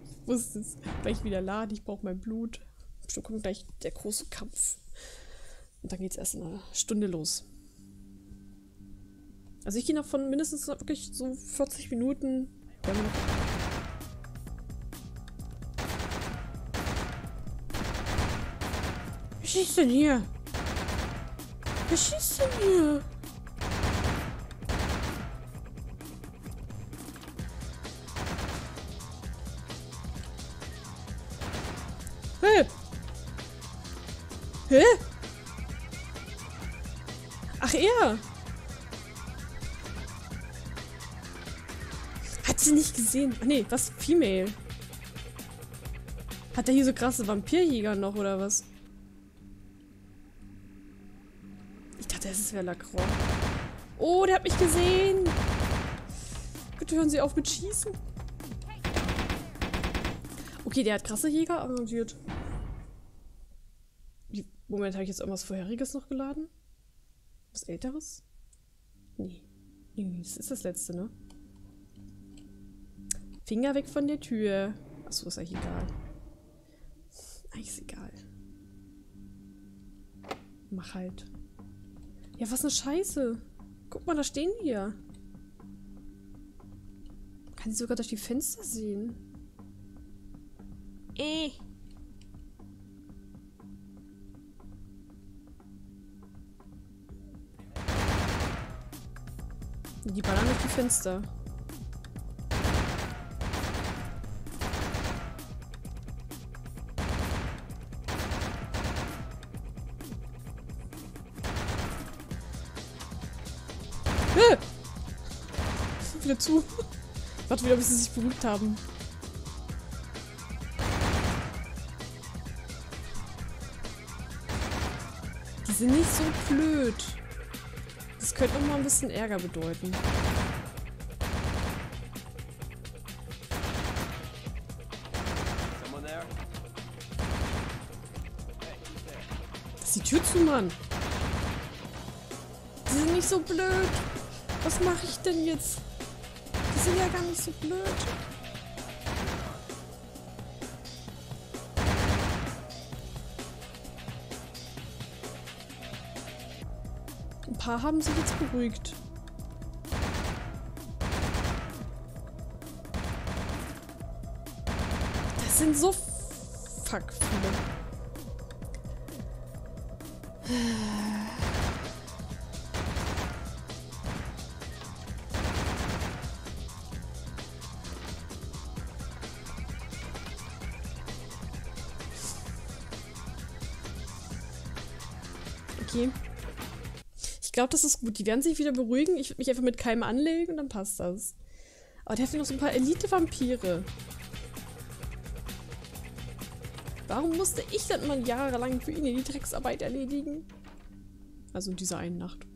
Ich wusste es. Gleich wieder laden. Ich brauche mein Blut. Bestimmt kommt gleich der große Kampf. Und dann geht's erst in einer Stunde los. Also ich gehe noch von mindestens wirklich so 40 Minuten. Wir haben noch schießt denn hier? Wer schießt denn hier? Hä? Hä? Ach, er. Hat sie nicht gesehen? Ach nee, was? Female. Hat der hier so krasse Vampirjäger noch, oder was? Wäre Lacroix. Oh, der hat mich gesehen. Bitte hören Sie auf mit Schießen. Okay, der hat krasse Jäger arrangiert. Moment, habe ich jetzt irgendwas Vorheriges noch geladen? Was Älteres? Nee. Nee, das ist das letzte, ne? Finger weg von der Tür. Achso, ist eigentlich egal. Eigentlich ist egal. Mach halt. Ja, was eine Scheiße. Guck mal, da stehen die ja. Kann sie sogar durch die Fenster sehen. Eh. Die ballern durch die Fenster. zu. Warte wieder, bis sie sich beruhigt haben. Die sind nicht so blöd. Das könnte noch mal ein bisschen Ärger bedeuten. Lass die Tür zu, Mann. Die sind nicht so blöd. Was mache ich denn jetzt? Sind ja gar nicht so blöd. Ein paar haben sich jetzt beruhigt. Das sind so fuck viele. Glaube, das ist gut. Die werden sich wieder beruhigen. Ich würde mich einfach mit Keim anlegen und dann passt das. Aber der hat noch so ein paar Elite-Vampire. Warum musste ich dann immer jahrelang für ihn die Drecksarbeit erledigen? Also in dieser einen Nacht.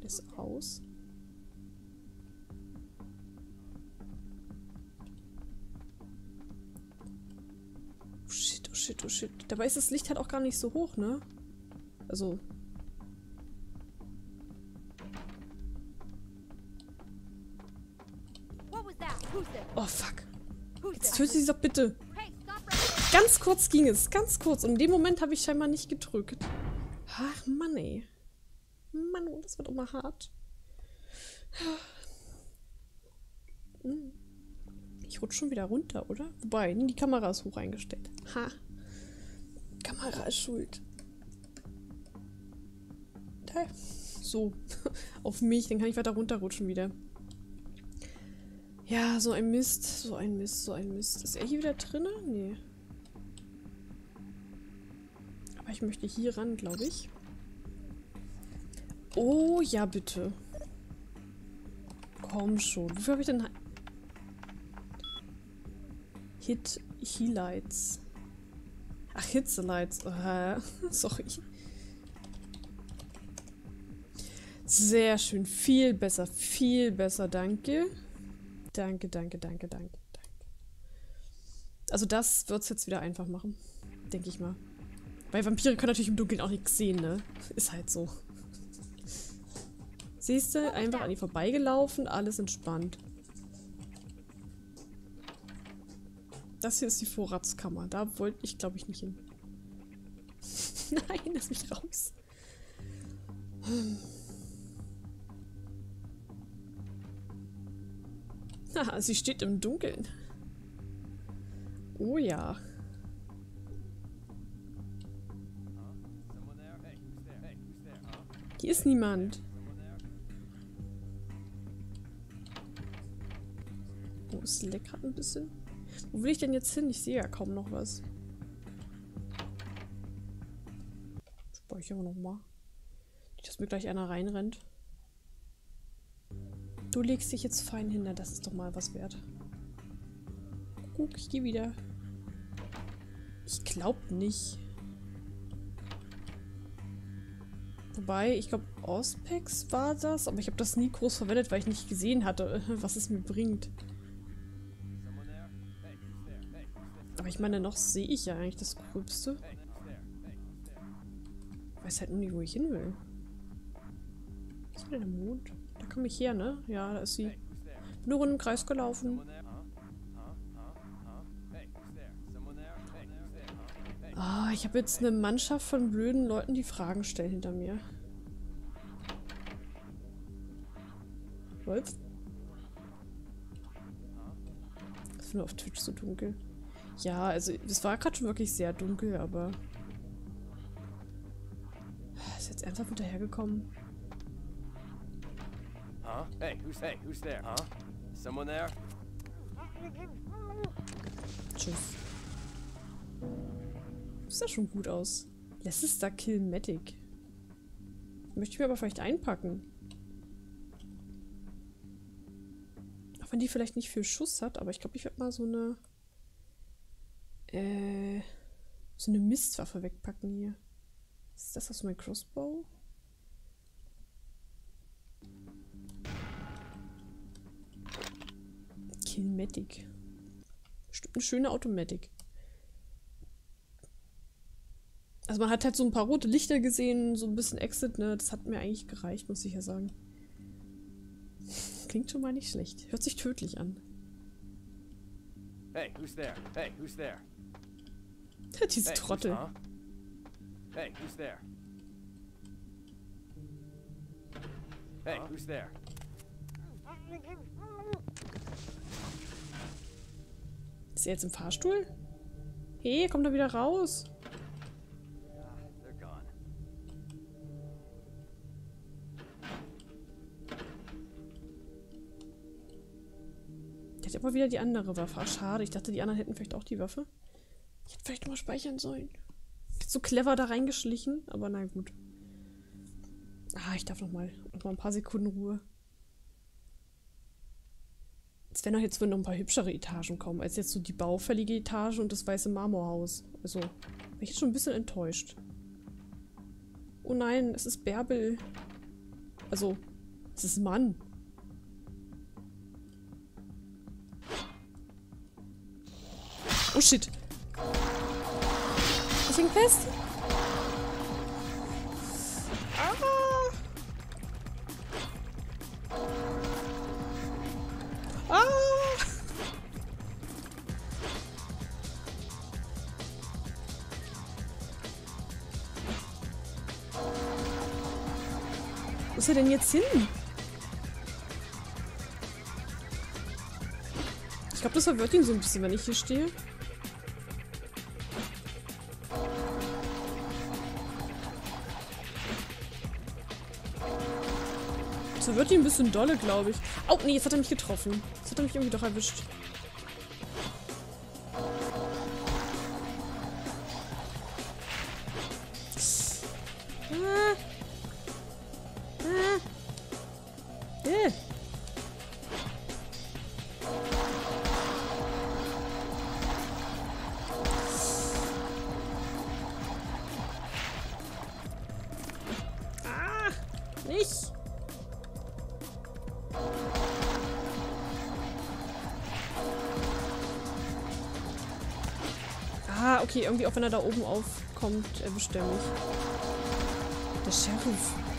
Ist aus. Oh shit, oh shit, oh shit. Dabei ist das Licht halt auch gar nicht so hoch, ne? Also. Oh fuck. Jetzt tötet sie doch bitte. Ganz kurz ging es, ganz kurz. Und in dem Moment habe ich scheinbar nicht gedrückt. Ach, Mann, ey. Mann, oh, das wird immer hart. Hm. Ich rutsche schon wieder runter, oder? Wobei, die Kamera ist hoch eingestellt. Ha. Kamera ist schuld. So. (laughs) Auf mich, dann kann ich weiter runterrutschen wieder. Ja, so ein Mist, so ein Mist, so ein Mist. Ist er hier wieder drinne? Nee. Aber ich möchte hier ran, glaube ich. Oh, ja, bitte. Komm schon. Wofür habe ich denn... Hit Healights. Ach, Hitzelights. Äh, (laughs) sorry. Sehr schön. Viel besser. Viel besser. Danke. Danke, danke, danke, danke, danke. Also das wird es jetzt wieder einfach machen. Denke ich mal. Weil Vampire können natürlich im Dunkeln auch nichts sehen, ne? Ist halt so. Siehst du, einfach an die vorbeigelaufen, alles entspannt. Das hier ist die Vorratskammer. Da wollte ich, glaube ich, nicht hin. (laughs) Nein, lass mich raus. Haha, sie steht im Dunkeln. Oh ja. Hier ist niemand. Oh, es leckt gerade ein bisschen. Wo will ich denn jetzt hin? Ich sehe ja kaum noch was. Speichere nochmal. Nicht, dass mir gleich einer reinrennt. Du legst dich jetzt fein hin, das ist doch mal was wert. Guck, ich gehe wieder. Ich glaub nicht. Wobei, ich glaube, Auspex war das, aber ich habe das nie groß verwendet, weil ich nicht gesehen hatte, (laughs) was es mir bringt. Aber ich meine, noch sehe ich ja eigentlich das Gröbste. Ich weiß halt nur nicht, wo ich hin will. Was ist denn der Mond? Komme ich her, ne? Ja, da ist sie. There? Nur im Kreis gelaufen. Ah, ich habe jetzt eine Mannschaft von blöden Leuten, die Fragen stellen hinter mir. Was? Das ist nur auf Twitch so dunkel. Ja, also es war gerade schon wirklich sehr dunkel, aber... Ist jetzt ernsthaft hinterhergekommen? Huh? Hey, who's hey, who's there? Huh? Someone there? Tschüss. Sieht ja schon gut aus. Leicester Killmatic. Möchte ich mir aber vielleicht einpacken. Auch wenn die vielleicht nicht viel Schuss hat, aber ich glaube, ich werde mal so eine äh, so eine Mistwaffe wegpacken hier. Ist das aus mein Crossbow? Killmatic. Bestimmt eine schöne Automatic. Also man hat halt so ein paar rote Lichter gesehen, so ein bisschen Exit, ne? Das hat mir eigentlich gereicht, muss ich ja sagen. Klingt schon mal nicht schlecht. Hört sich tödlich an. Hey, who's there? Hey, who's there? (laughs) Diese Hey, who's- Trottel. huh? Hey, who's there? Hey, who's there? Ist er jetzt im Fahrstuhl? Hey, komm da wieder raus. Der hat aber wieder die andere Waffe. Ach, schade. Ich dachte, die anderen hätten vielleicht auch die Waffe. Ich hätte vielleicht mal speichern sollen. Ist so clever da reingeschlichen, aber na gut. Ah, ich darf noch mal, noch mal ein paar Sekunden Ruhe. Es werden auch jetzt wohl noch ein paar hübschere Etagen kommen, als jetzt so die baufällige Etage und das weiße Marmorhaus. Also, bin ich jetzt schon ein bisschen enttäuscht. Oh nein, es ist Bärbel. Also, es ist Mann. Oh shit. Ich häng fest. Er denn jetzt hin? Ich glaube, das verwirrt ihn so ein bisschen, wenn ich hier stehe. Das verwirrt ihn ein bisschen dolle, glaube ich. Oh, nee, jetzt hat er mich getroffen. Jetzt hat er mich irgendwie doch erwischt. Ah. Äh. Ah, nicht. Ah, okay, irgendwie auch wenn er da oben aufkommt, er mich. Der Sheriff.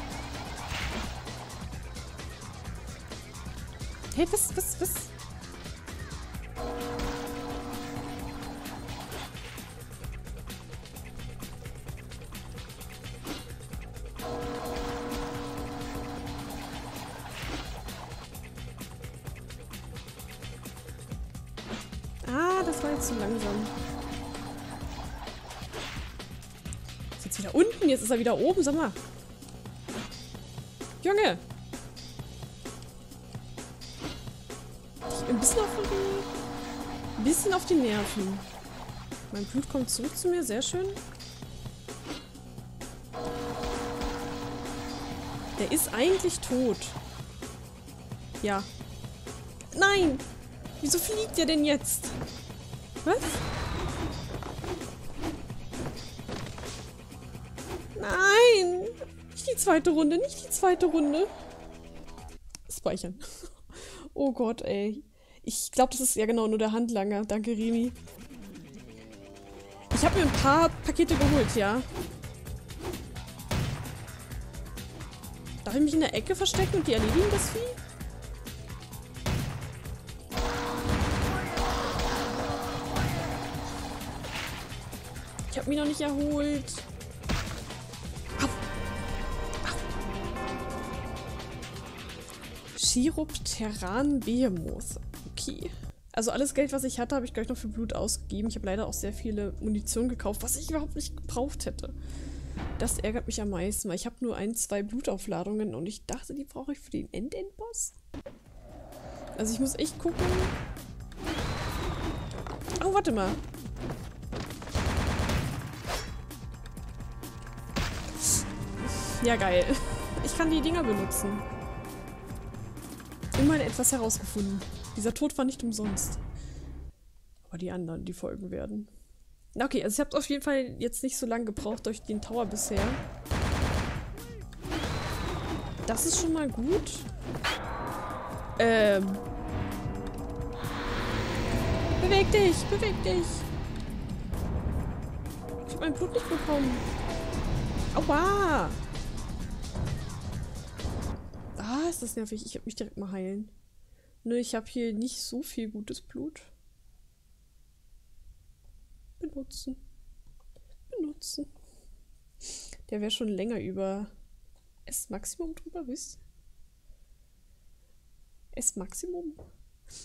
Hey, was, was, was? Ah, das war jetzt zu langsam. Ist jetzt wieder unten, jetzt ist er wieder oben, sag mal. Nerven. Mein Blut kommt zurück zu mir, sehr schön. Der ist eigentlich tot. Ja. Nein! Wieso fliegt der denn jetzt? Was? Nein! Nicht die zweite Runde, nicht die zweite Runde. Speichern. (laughs) Oh Gott, ey. Ich glaube, das ist ja genau nur der Handlanger. Danke, Remi. Ich habe mir ein paar Pakete geholt, ja. Darf ich mich in der Ecke verstecken und die erledigen das Vieh? Ich habe mich noch nicht erholt. Au. Au. Chiropteran Behemoth. Also alles Geld, was ich hatte, habe ich gleich noch für Blut ausgegeben. Ich habe leider auch sehr viele Munition gekauft, was ich überhaupt nicht gebraucht hätte. Das ärgert mich am meisten, weil ich habe nur ein, zwei Blutaufladungen und ich dachte, die brauche ich für den End-End-Boss. Also ich muss echt gucken. Oh, warte mal. Ja, geil. Ich kann die Dinger benutzen. Immerhin etwas herausgefunden. Dieser Tod war nicht umsonst. Aber die anderen, die folgen werden. Okay, also ich habe auf jeden Fall jetzt nicht so lange gebraucht durch den Tower bisher. Das ist schon mal gut. Ähm. Beweg dich, beweg dich. Ich habe mein Blut nicht bekommen. Aua. Ah, ist das nervig. Ich habe mich direkt mal heilen. Nö, ich habe hier nicht so viel gutes Blut. Benutzen. Benutzen. Der wäre schon länger über S-Maximum drüber, wisst S-Maximum?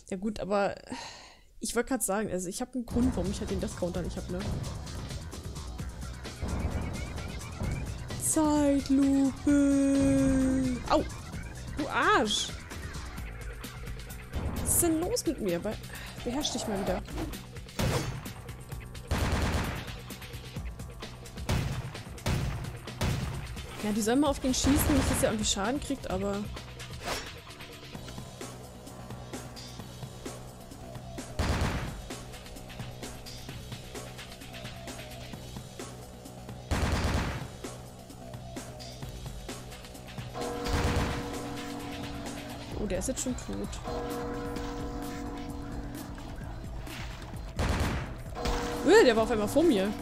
Ja gut, aber ich wollte gerade sagen, also ich habe einen Grund, warum ich halt den Death-Counter nicht habe, ne? Zeitlupe! Au! Du Arsch! Was ist denn los mit mir? Be beherrsch dich mal wieder. Ja, die sollen mal auf den schießen, nicht, dass er irgendwie Schaden kriegt, aber... Oh, der ist jetzt schon tot. Äh, der war auf einmal vor mir.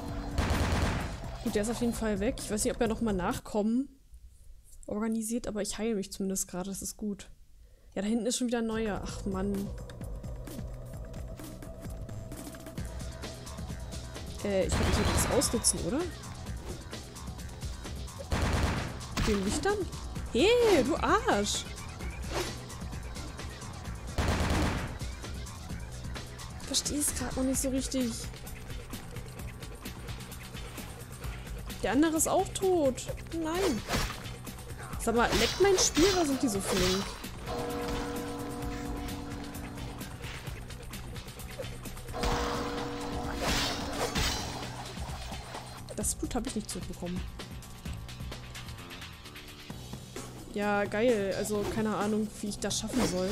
Gut, der ist auf jeden Fall weg. Ich weiß nicht, ob er nochmal nachkommen organisiert, aber ich heile mich zumindest gerade. Das ist gut. Ja, da hinten ist schon wieder ein neuer. Ach, Mann. Äh, ich glaube, ich sollte das ausnutzen, oder? Den Lichtern? Hey, du Arsch! Ich verstehe es gerade noch nicht so richtig. Der andere ist auch tot. Nein. Sag mal, leckt mein Spiel oder sind die so flink? Das Blut habe ich nicht zurückbekommen. Ja, geil. Also keine Ahnung, wie ich das schaffen soll.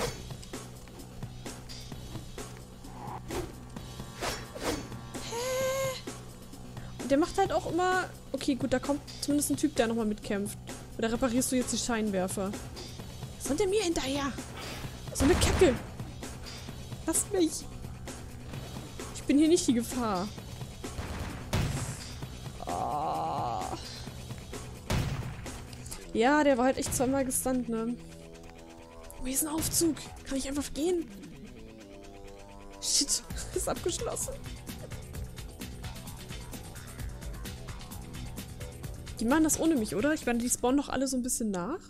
Der macht halt auch immer... Okay, gut, da kommt zumindest ein Typ, der nochmal mitkämpft. Oder reparierst du jetzt die Scheinwerfer? Was soll der mir hinterher? So eine Kacke. Lass mich. Ich bin hier nicht die Gefahr. Oh. Ja, der war halt echt zweimal gestunt, ne? Hier ist ein Aufzug. Kann ich einfach gehen? Shit, (laughs) ist abgeschlossen. Die machen das ohne mich, oder? Ich meine, die spawnen doch alle so ein bisschen nach.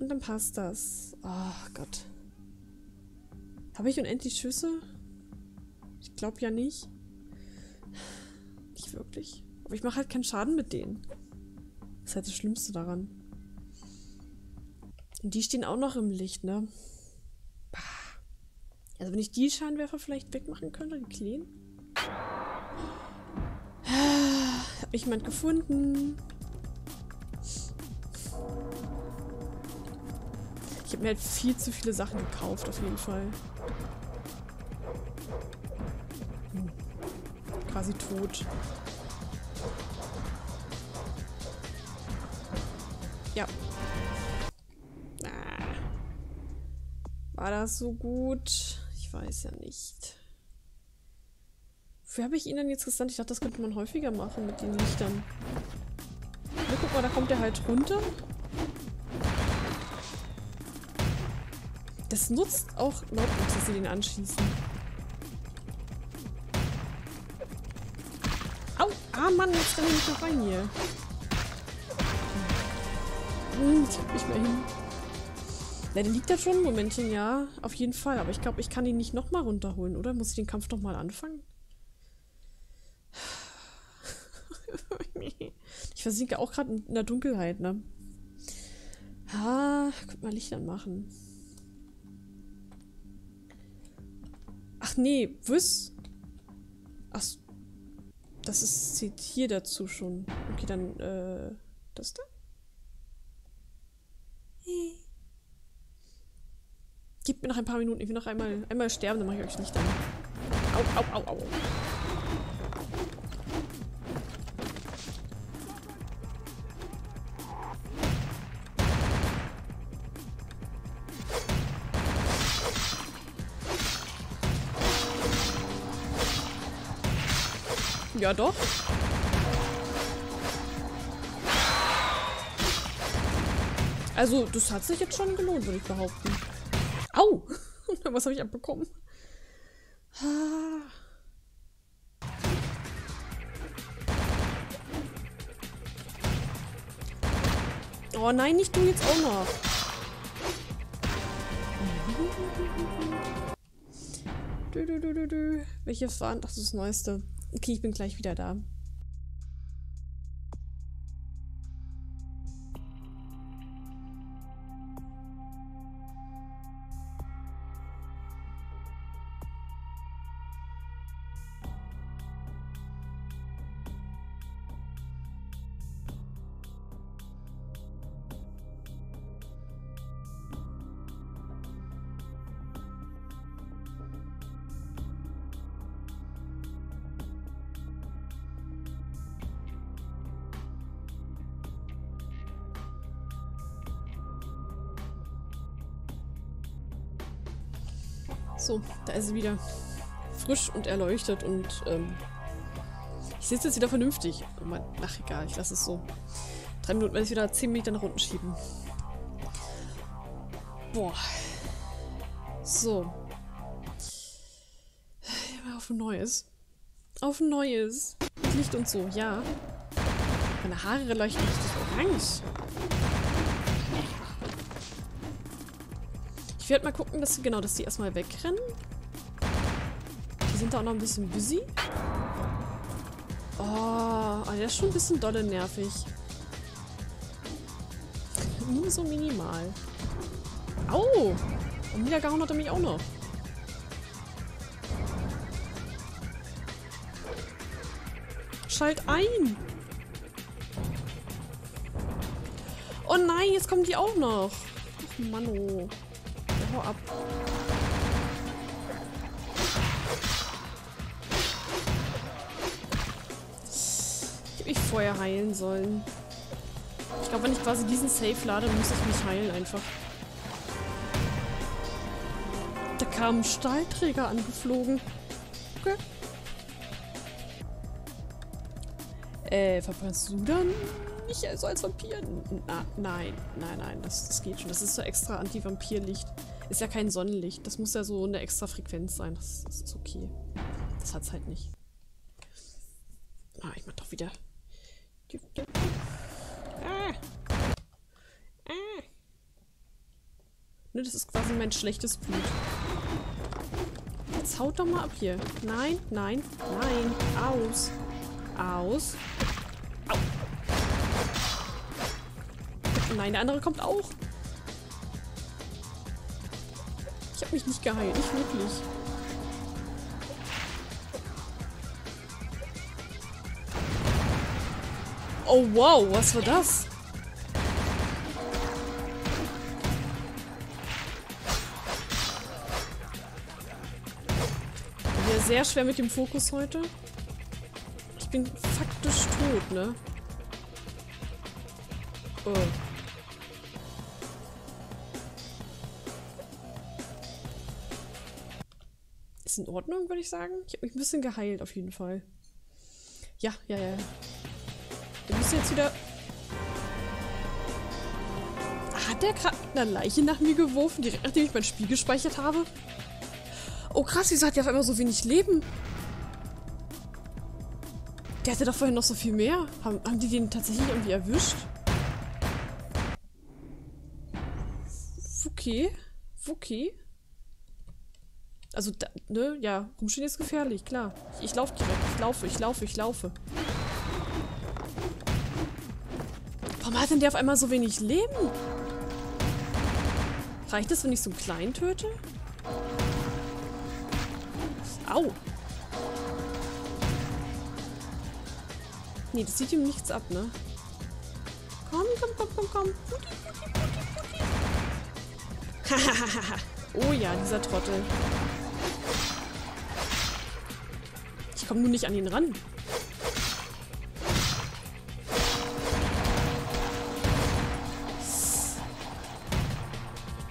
Und dann passt das. Ach Gott. Habe ich unendlich Schüsse? Ich glaube ja nicht. Nicht wirklich. Aber ich mache halt keinen Schaden mit denen. Das ist halt das Schlimmste daran. Und die stehen auch noch im Licht, ne? Also wenn ich die Scheinwerfer vielleicht wegmachen könnte, die Kleen. Mich jemand gefunden? Ich habe mir halt viel zu viele Sachen gekauft, auf jeden Fall. Hm. Quasi tot. Ja. Ah. War das so gut? Ich weiß ja nicht. Wofür habe ich ihn denn jetzt gesandt? Ich dachte, das könnte man häufiger machen mit den Lichtern. Na, guck mal, da kommt er halt runter. Das nutzt auch nichts, dass sie den anschießen. Au! Ah, Mann, jetzt renne ich noch rein hier. Hm, ich hab nicht mehr hin. Na, der liegt da schon ein Momentchen, ja. Auf jeden Fall. Aber ich glaube, ich kann ihn nicht nochmal runterholen, oder? Muss ich den Kampf nochmal anfangen? ich versinke auch gerade in der Dunkelheit, ne? Ah, könnte mal Licht anmachen. Ach nee, was? Ach, das ist, zählt hier dazu schon. Okay, dann, äh, das da? Gib mir noch ein paar Minuten. Ich will noch einmal, einmal sterben, dann mache ich euch Licht an. Au, au, au, au. Ja, doch. Also, das hat sich jetzt schon gelohnt, würde ich behaupten. Au! (laughs) Was habe ich abbekommen? Ah. Oh nein, nicht du jetzt auch noch. Dü, dü, dü, dü, dü. Welches war das ist das Neueste. Okay, ich bin gleich wieder da. Da ist sie wieder. Frisch und erleuchtet und ähm, ich sitze jetzt wieder vernünftig. Oh ach egal, ich lasse es so. Drei Minuten werde ich wieder zehn Meter nach unten schieben. Boah. So. Auf ein neues. Auf ein neues. Mit Licht und so, ja. Meine Haare leuchten richtig orange. Ich werde mal gucken, dass genau, dass die erstmal wegrennen. Sind da auch noch ein bisschen busy. Oh, oh, der ist schon ein bisschen dolle nervig. (laughs) Nur so minimal. Au! Und niedergehauen hat er mich auch noch. Schalt ein! Oh nein, jetzt kommen die auch noch. Ach, Mann, hau ab. Vorher heilen sollen. Ich glaube, wenn ich quasi diesen Safe lade, muss ich mich heilen einfach. Da kam ein Stahlträger angeflogen. Okay. Äh, verbrennst du dann nicht also als Vampir? Na, nein, nein, nein, das, das geht schon. Das ist so extra Anti-Vampir-Licht. Ist ja kein Sonnenlicht. Das muss ja so eine extra Frequenz sein. Das, das ist okay. Das hat's halt nicht. Ah, ich mach doch wieder. Ah. Ah. Ne, das ist quasi mein schlechtes Blut. Jetzt haut doch mal ab hier. Nein, nein, nein. Aus. Aus. Au. Nein, der andere kommt auch. Ich habe mich nicht geheilt, nicht wirklich. Oh wow, was war das? Ja, sehr schwer mit dem Fokus heute. Ich bin faktisch tot, ne? Oh. Ist in Ordnung, würde ich sagen. Ich habe mich ein bisschen geheilt, auf jeden Fall. Ja, ja, ja. Du bist jetzt wieder... Hat der gerade eine Leiche nach mir geworfen, direkt nachdem ich mein Spiel gespeichert habe? Oh krass, wieso hat der auf einmal so wenig Leben? Der hatte doch vorhin noch so viel mehr. Haben, haben die den tatsächlich irgendwie erwischt? Okay. Okay. Also, da, ne, ja, rumstehen ist gefährlich, klar. Ich, ich laufe direkt. Ich laufe, ich laufe, ich laufe. Warum hat denn der auf einmal so wenig Leben? Reicht es, wenn ich so einen kleinen töte? Au. Nee, das sieht ihm nichts ab, ne? Komm, komm, komm, komm, komm. Hahaha. (laughs) oh ja, dieser Trottel. Ich komme nur nicht an ihn ran.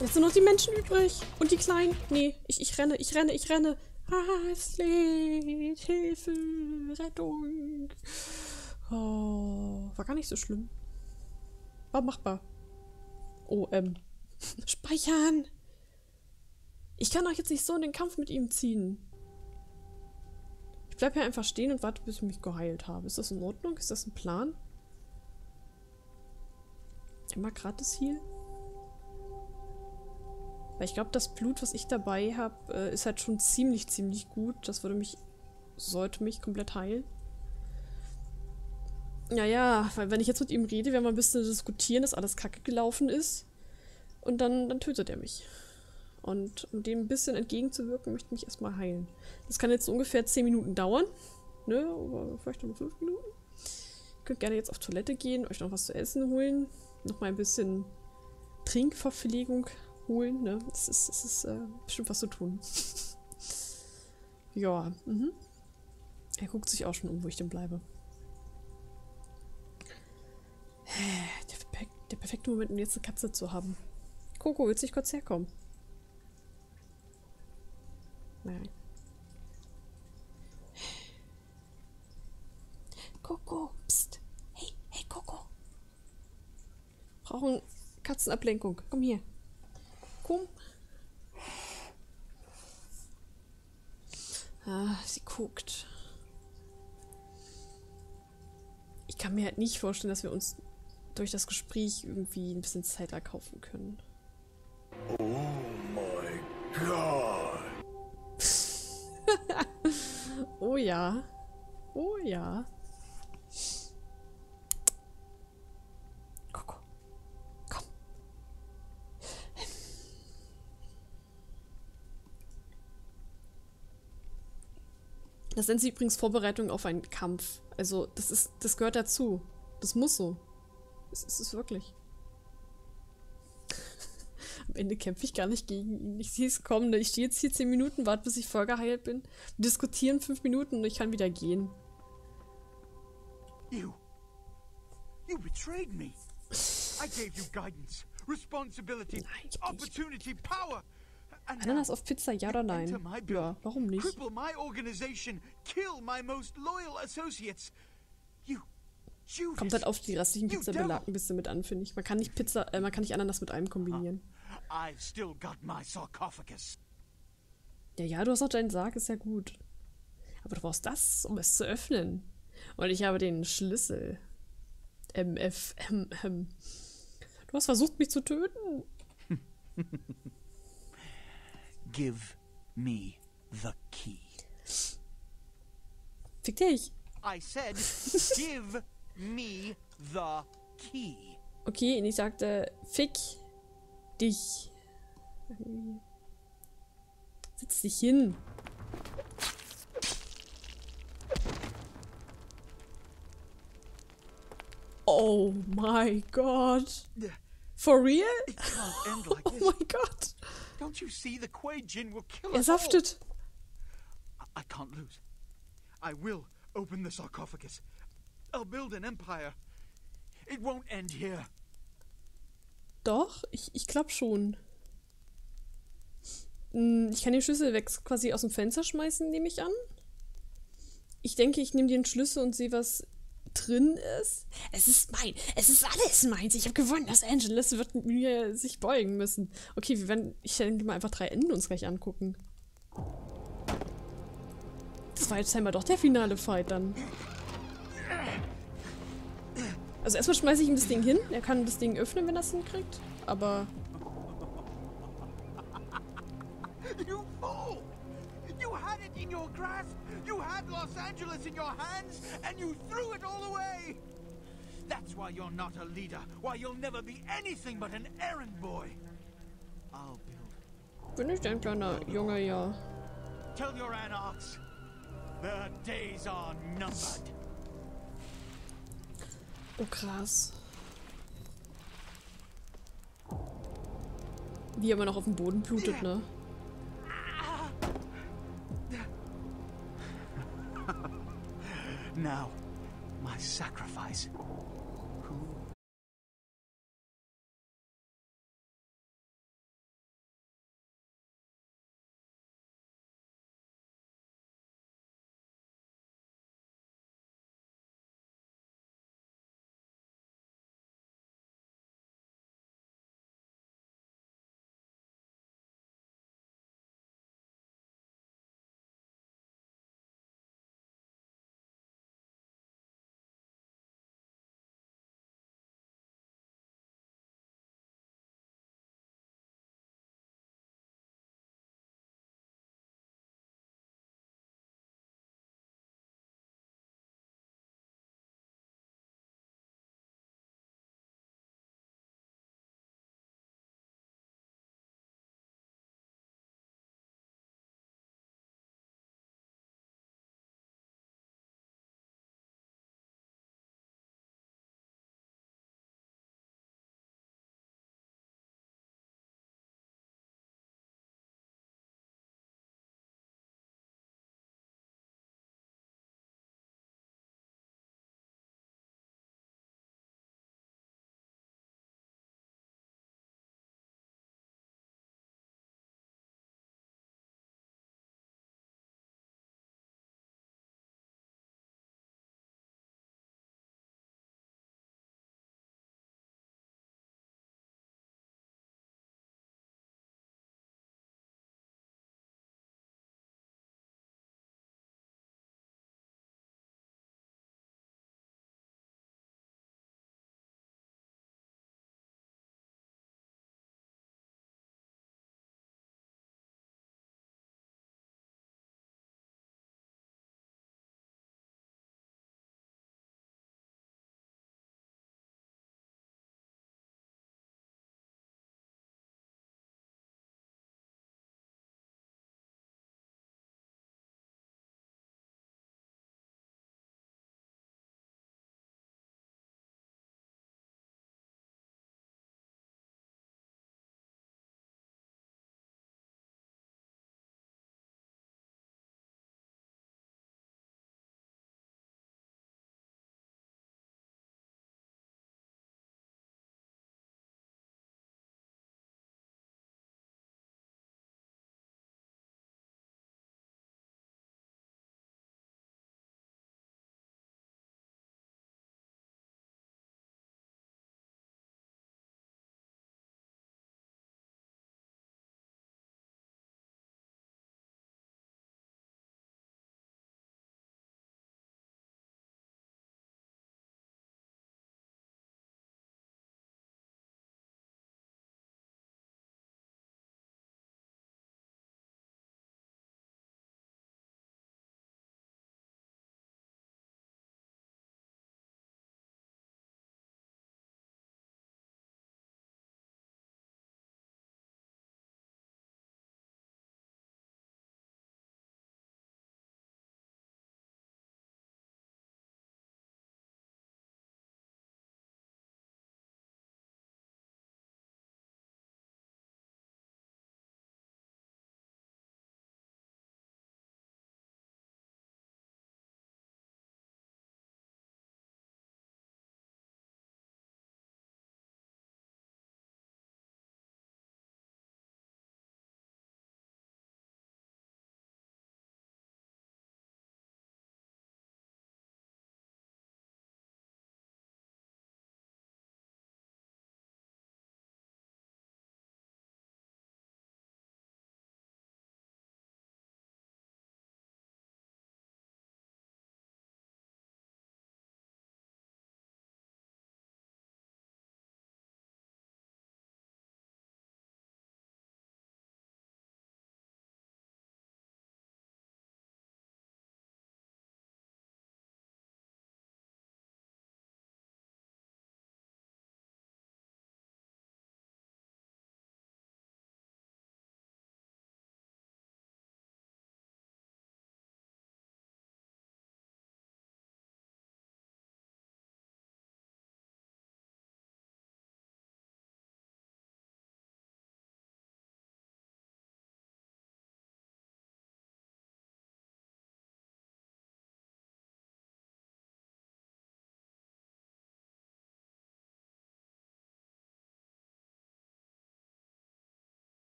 Jetzt sind noch die Menschen übrig. Und die Kleinen. Nee, ich, ich renne, ich renne, ich renne. Ah, es. Hilfe. Rettung. Oh, war gar nicht so schlimm. War machbar. Oh, ähm. (laughs) Speichern. Ich kann doch jetzt nicht so in den Kampf mit ihm ziehen. Ich bleib hier einfach stehen und warte, bis ich mich geheilt habe. Ist das in Ordnung? Ist das ein Plan? Immer gratis Heal? Weil ich glaube, das Blut, was ich dabei habe, äh, ist halt schon ziemlich, ziemlich gut. Das würde mich, sollte mich komplett heilen. Ja, ja, weil wenn ich jetzt mit ihm rede, werden wir ein bisschen diskutieren, dass alles kacke gelaufen ist. Und dann, dann tötet er mich. Und um dem ein bisschen entgegenzuwirken, möchte ich mich erstmal heilen. Das kann jetzt ungefähr 10 Minuten dauern. Ne? Oder vielleicht noch 5 Minuten. Ihr könnt gerne jetzt auf Toilette gehen, euch noch was zu essen holen. Nochmal ein bisschen Trinkverpflegung holen. Ne? Das ist, das ist äh, bestimmt was zu tun. (laughs) ja, mhm. Er guckt sich auch schon um, wo ich denn bleibe. (sighs) Der, der perfekte Moment, um jetzt eine Katze zu haben. Coco, willst du nicht kurz herkommen? Nein. (sighs) Coco, pst. Hey, hey, Coco. Brauchen Katzenablenkung. Komm hier. Komm. Ah, sie guckt. Ich kann mir halt nicht vorstellen, dass wir uns durch das Gespräch irgendwie ein bisschen Zeit erkaufen können. Oh my god. (laughs) Oh ja. Oh ja. Das nennt sie übrigens Vorbereitung auf einen Kampf. Also, das ist, das gehört dazu. Das muss so. Es es ist wirklich. (laughs) Am Ende kämpfe ich gar nicht gegen ihn. Ich sehe es kommen. Ich stehe jetzt hier 10 Minuten, warte, bis ich voll geheilt bin. Wir diskutieren 5 Minuten und ich kann wieder gehen. You. You betrayed me. I gave you guidance, responsibility, Nein, opportunity, power. Ananas auf Pizza, ja oder nein? Ja, warum nicht? cripple my organization, kill my most loyal associates. You, Judas. Kommt halt auf die restlichen Pizzabelag ein bisschen mit an, finde ich. Man kann nicht Pizza, äh, man kann nicht Ananas mit einem kombinieren. I've still got my sarcophagus. Ja, ja, du hast auch deinen Sarg, ist ja gut. Aber du brauchst das, um es zu öffnen. Und ich habe den Schlüssel. MF, M, M. Du hast versucht, mich zu töten. (laughs) Give me the key. Fick dich. I said, (laughs) give me the key. Okay, und ich sagte, fick dich. Setz dich hin. Oh my god. For real? It can't end like (laughs) Oh my god. Don't you see the Quaid Jin will kill Er us saftet. I can't lose. I will open the sarcophagus. I'll build an empire. It won't end here. Doch, ich, ich glaube schon. Hm, Ich kann den Schlüssel weg quasi aus dem Fenster schmeißen, nehme ich an. Ich denke, ich nehme den Schlüssel und sehe, was drin ist. Es ist mein. Es ist alles meins. Ich habe gewonnen. Los Angeles wird mir sich beugen müssen. Okay, wir werden. Ich denke mal einfach drei Enden uns gleich angucken. Das war jetzt scheinbar doch der finale Fight dann. Also erstmal schmeiße ich ihm das Ding hin. Er kann das Ding öffnen, wenn er es hinkriegt. Aber You fool! You had it in your grasp. Had Los Angeles in your hands, and you threw it all away. That's why you're not a leader. Why you'll never be anything but an errand boy. I'll build. bin ich ein kleiner Junge, ja. Tell your anarchs. The days are numbered. Oh, krass. Wie er immer noch auf dem Boden blutet, ne? (laughs) now, my sacrifice.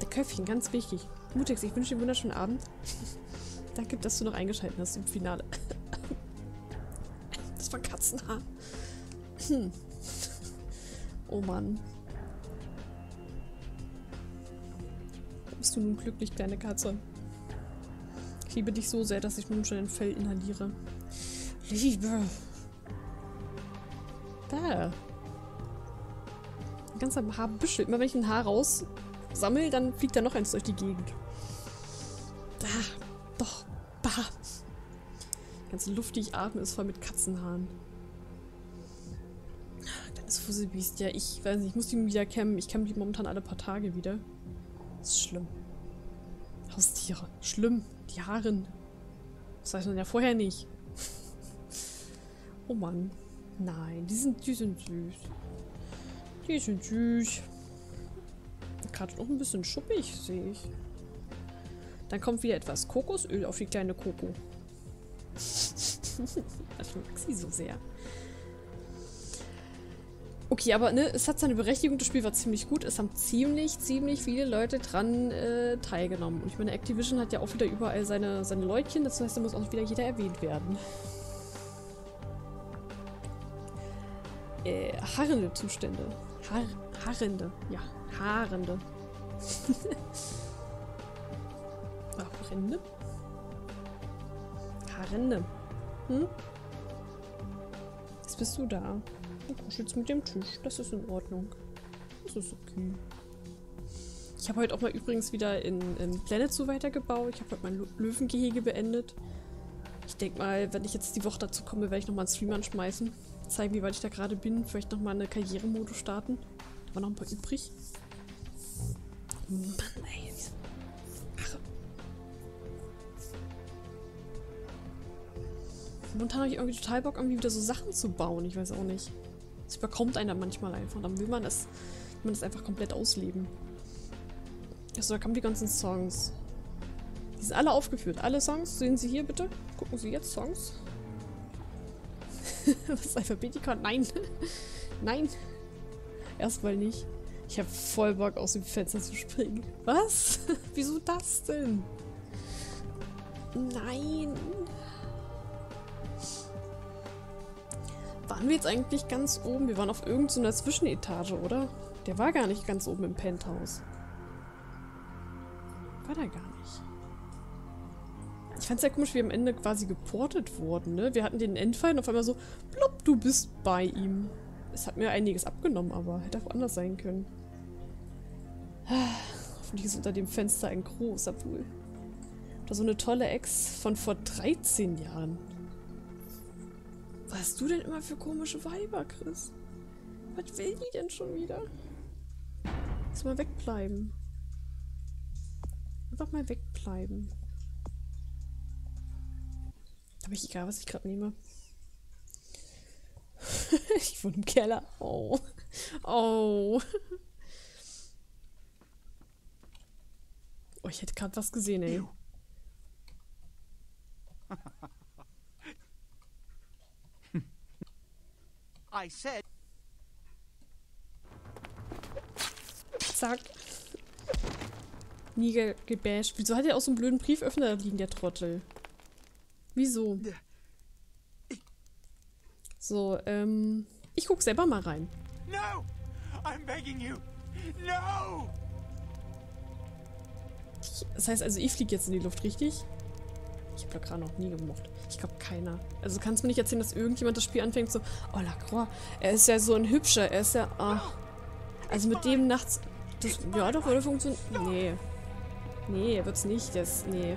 Der Köpfchen, ganz wichtig. Mutex, ich wünsche dir einen wunderschönen Abend. (laughs) Danke, dass du noch eingeschaltet hast im Finale. (laughs) Das war Katzenhaar. (clears throat) Oh Mann. Bist du nun glücklich, kleine Katze? Ich liebe dich so sehr, dass ich nun schon ein Fell inhaliere. Liebe. Da. Ein ganzer Haarbüschel. Immer wenn ich ein Haar raus sammel, dann fliegt da noch eins durch die Gegend. Da. Doch. Bah. Die ganze Luft, die ich atme, ist voll mit Katzenhaaren. Kleines Fusselbiest. Ja, ich weiß nicht, ich muss die wieder kämmen. Ich kämme die momentan alle paar Tage wieder. Das ist schlimm. Haustiere. Schlimm. Die Haaren. Das weiß man ja vorher nicht. (laughs) oh Mann. Nein, die sind, die sind süß. Die sind süß. Gerade noch ein bisschen schuppig, sehe ich. Dann kommt wieder etwas Kokosöl auf die kleine Koko. (laughs) das mag sie so sehr. Okay, aber ne, es hat seine Berechtigung, das Spiel war ziemlich gut. Es haben ziemlich, ziemlich viele Leute dran äh, teilgenommen. Und ich meine, Activision hat ja auch wieder überall seine, seine Leutchen, das heißt, da muss auch wieder jeder erwähnt werden. Äh, harrende Zustände. Har harrende, ja, haarende. Harrende? Harrende. Hm? Jetzt bist du da. Du kuschelst mit dem Tisch. Das ist in Ordnung. Das ist okay. Ich habe heute auch mal übrigens wieder in, in Planet Zoo weitergebaut. Ich habe heute mein Lö- Löwengehege beendet. Ich denke mal, wenn ich jetzt die Woche dazu komme, werde ich nochmal einen Stream anschmeißen. Zeigen, wie weit ich da gerade bin. Vielleicht nochmal eine Karrieremodus starten. Da war noch ein paar übrig. Mann, ey. Ach. Momentan habe ich irgendwie total Bock, irgendwie wieder so Sachen zu bauen. Ich weiß auch nicht. Es überkommt dann manchmal einfach. Dann will man es, will man es einfach komplett ausleben. Achso, da kamen die ganzen Songs. Die sind alle aufgeführt. Alle Songs. Sehen Sie hier bitte. Gucken Sie jetzt Songs. (laughs) Was ist Alphabetikon? Nein. (laughs) Nein. Erstmal nicht. Ich habe voll Bock, aus dem Fenster zu springen. Was? (laughs) Wieso das denn? Nein. Waren wir jetzt eigentlich ganz oben? Wir waren auf irgendeiner Zwischenetage, oder? Der war gar nicht ganz oben im Penthouse. War der gar nicht. Ich fand's ja komisch, wie am Ende quasi geportet wurden, ne? Wir hatten den Endfall und auf einmal so, plopp, du bist bei ihm. Es hat mir einiges abgenommen, aber hätte auch anders sein können. Hoffentlich ist unter dem Fenster ein großer Pool. Oder so eine tolle Ex von vor 13 Jahren. Was hast du denn immer für komische Weiber, Chris? Was will die denn schon wieder? Lass mal wegbleiben. Einfach mal wegbleiben. Aber ich egal, was ich gerade nehme. (laughs) ich wohne im Keller. Oh. Oh. (laughs) Oh, ich hätte gerade was gesehen, ey. (laughs) I said Zack. Nie ge gebasht. Wieso hat er auch so einen blöden Brieföffner da liegen, der Trottel? Wieso? So, ähm. Ich guck selber mal rein. no. I'm begging you. No. Das heißt also, ich fliege jetzt in die Luft, richtig? Ich habe Lacroix noch nie gemocht. Ich glaube, keiner. Also kannst du mir nicht erzählen, dass irgendjemand das Spiel anfängt so, oh Lacroix, er ist ja so ein hübscher, er ist ja, ah. Also mit dem nachts, das, ja doch, würde funktionieren. Nee. Nee, wird's nicht, das, nee.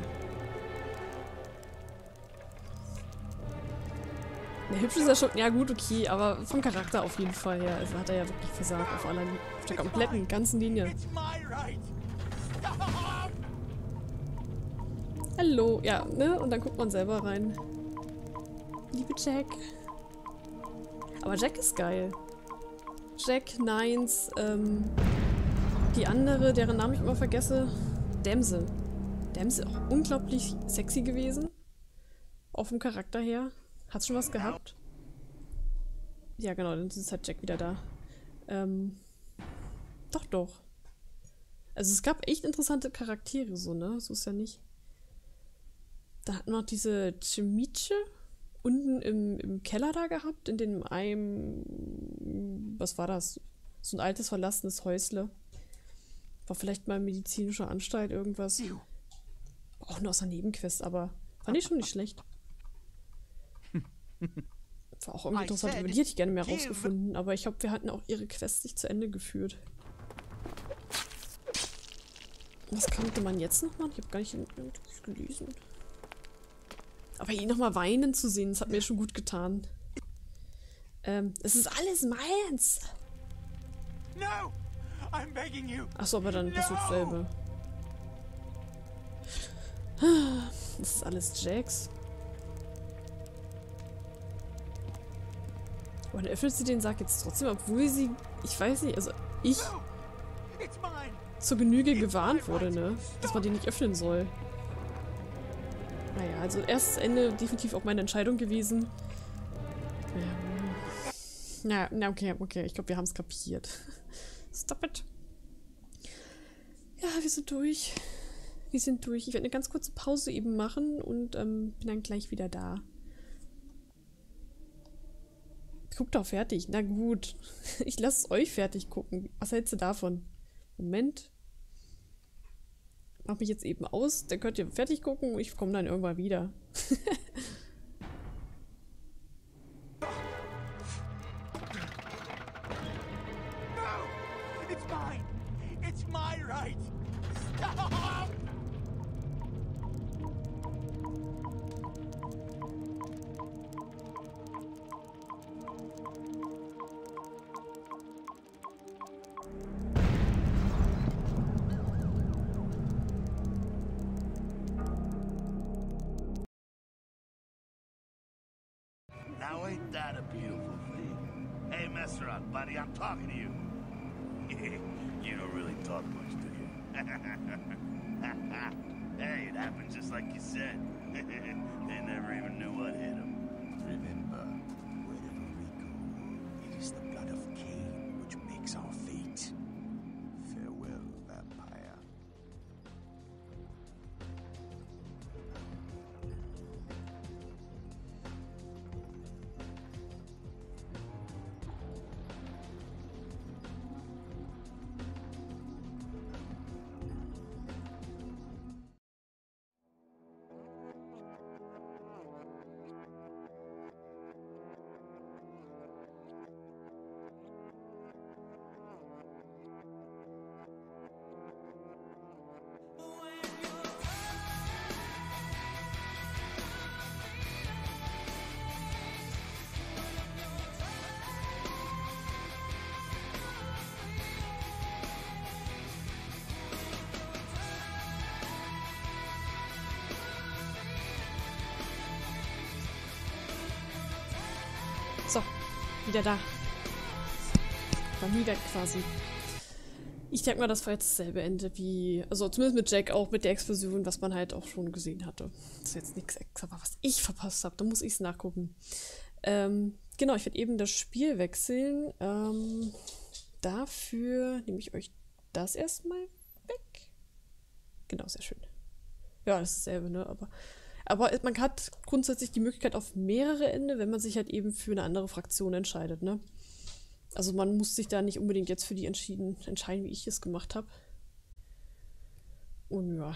Der hübsch ist ja schon, ja gut, okay, aber vom Charakter auf jeden Fall her. Also hat er ja wirklich versagt auf aller, auf der kompletten, ganzen Linie. Hallo, ja, ne? Und dann guckt man selber rein. Liebe Jack. Aber Jack ist geil. Jack, Nines, ähm, die andere, deren Namen ich immer vergesse, Dämse. Dämse auch unglaublich sexy gewesen. Auch vom Charakter her. Hat's schon was gehabt? Ja, genau, dann ist halt Jack wieder da. Ähm, doch, doch. Also es gab echt interessante Charaktere, so, ne? So ist ja nicht. Da hatten wir noch diese Chimiche unten im, im Keller da gehabt, in dem einem, was war das? So ein altes, verlassenes Häusle. War vielleicht mal medizinische Anstalt, irgendwas. Auch nur aus einer Nebenquest, aber fand ich schon nicht schlecht. (laughs) War auch irgendwie interessant. said, Über die hätte ich gerne mehr rausgefunden, aber ich glaube, wir hatten auch ihre Quest nicht zu Ende geführt. Was konnte man jetzt noch machen? Ich habe gar nicht gelesen. Aber ihn nochmal weinen zu sehen, das hat mir schon gut getan. Ähm, es ist alles meins. No! I'm begging you. Achso, aber dann passiert No! dasselbe. Das ist alles Jax. Aber dann öffnet sie den Sarg jetzt trotzdem, obwohl sie, ich weiß nicht, also ich zur Genüge gewarnt wurde, ne? Dass man den nicht öffnen soll. Naja, also erstes Ende definitiv auch meine Entscheidung gewesen. Na, na, okay, okay, ich glaube, wir haben es kapiert. (laughs) Stop it. Ja, wir sind durch. Wir sind durch. Ich werde eine ganz kurze Pause eben machen und ähm, bin dann gleich wieder da. Guckt doch fertig. Na gut. (laughs) Ich lasse es euch fertig gucken. Was hältst du davon? Moment. Mach mich jetzt eben aus. Dann könnt ihr fertig gucken ich komme dann irgendwann wieder. (laughs) No! It's mine. It's my right. Stop! Messerot, buddy, I'm talking to you. (laughs) you don't really talk much, do you? (laughs) hey, it happened just like you said. (laughs) they never even knew what hit them. Wieder da. Weg quasi. Ich denke mal, das war jetzt dasselbe Ende wie, also zumindest mit Jack auch mit der Explosion, was man halt auch schon gesehen hatte. Das ist jetzt nichts extra, was ich verpasst habe. Da muss ich es nachgucken. Ähm, genau, ich werde eben das Spiel wechseln. Ähm, dafür nehme ich euch das erstmal weg. Genau, sehr schön. Ja, das ist dasselbe, ne? Aber, aber man hat grundsätzlich die Möglichkeit auf mehrere Ende, wenn man sich halt eben für eine andere Fraktion entscheidet, ne? Also man muss sich da nicht unbedingt jetzt für die entschieden, entscheiden, wie ich es gemacht habe. Und ja,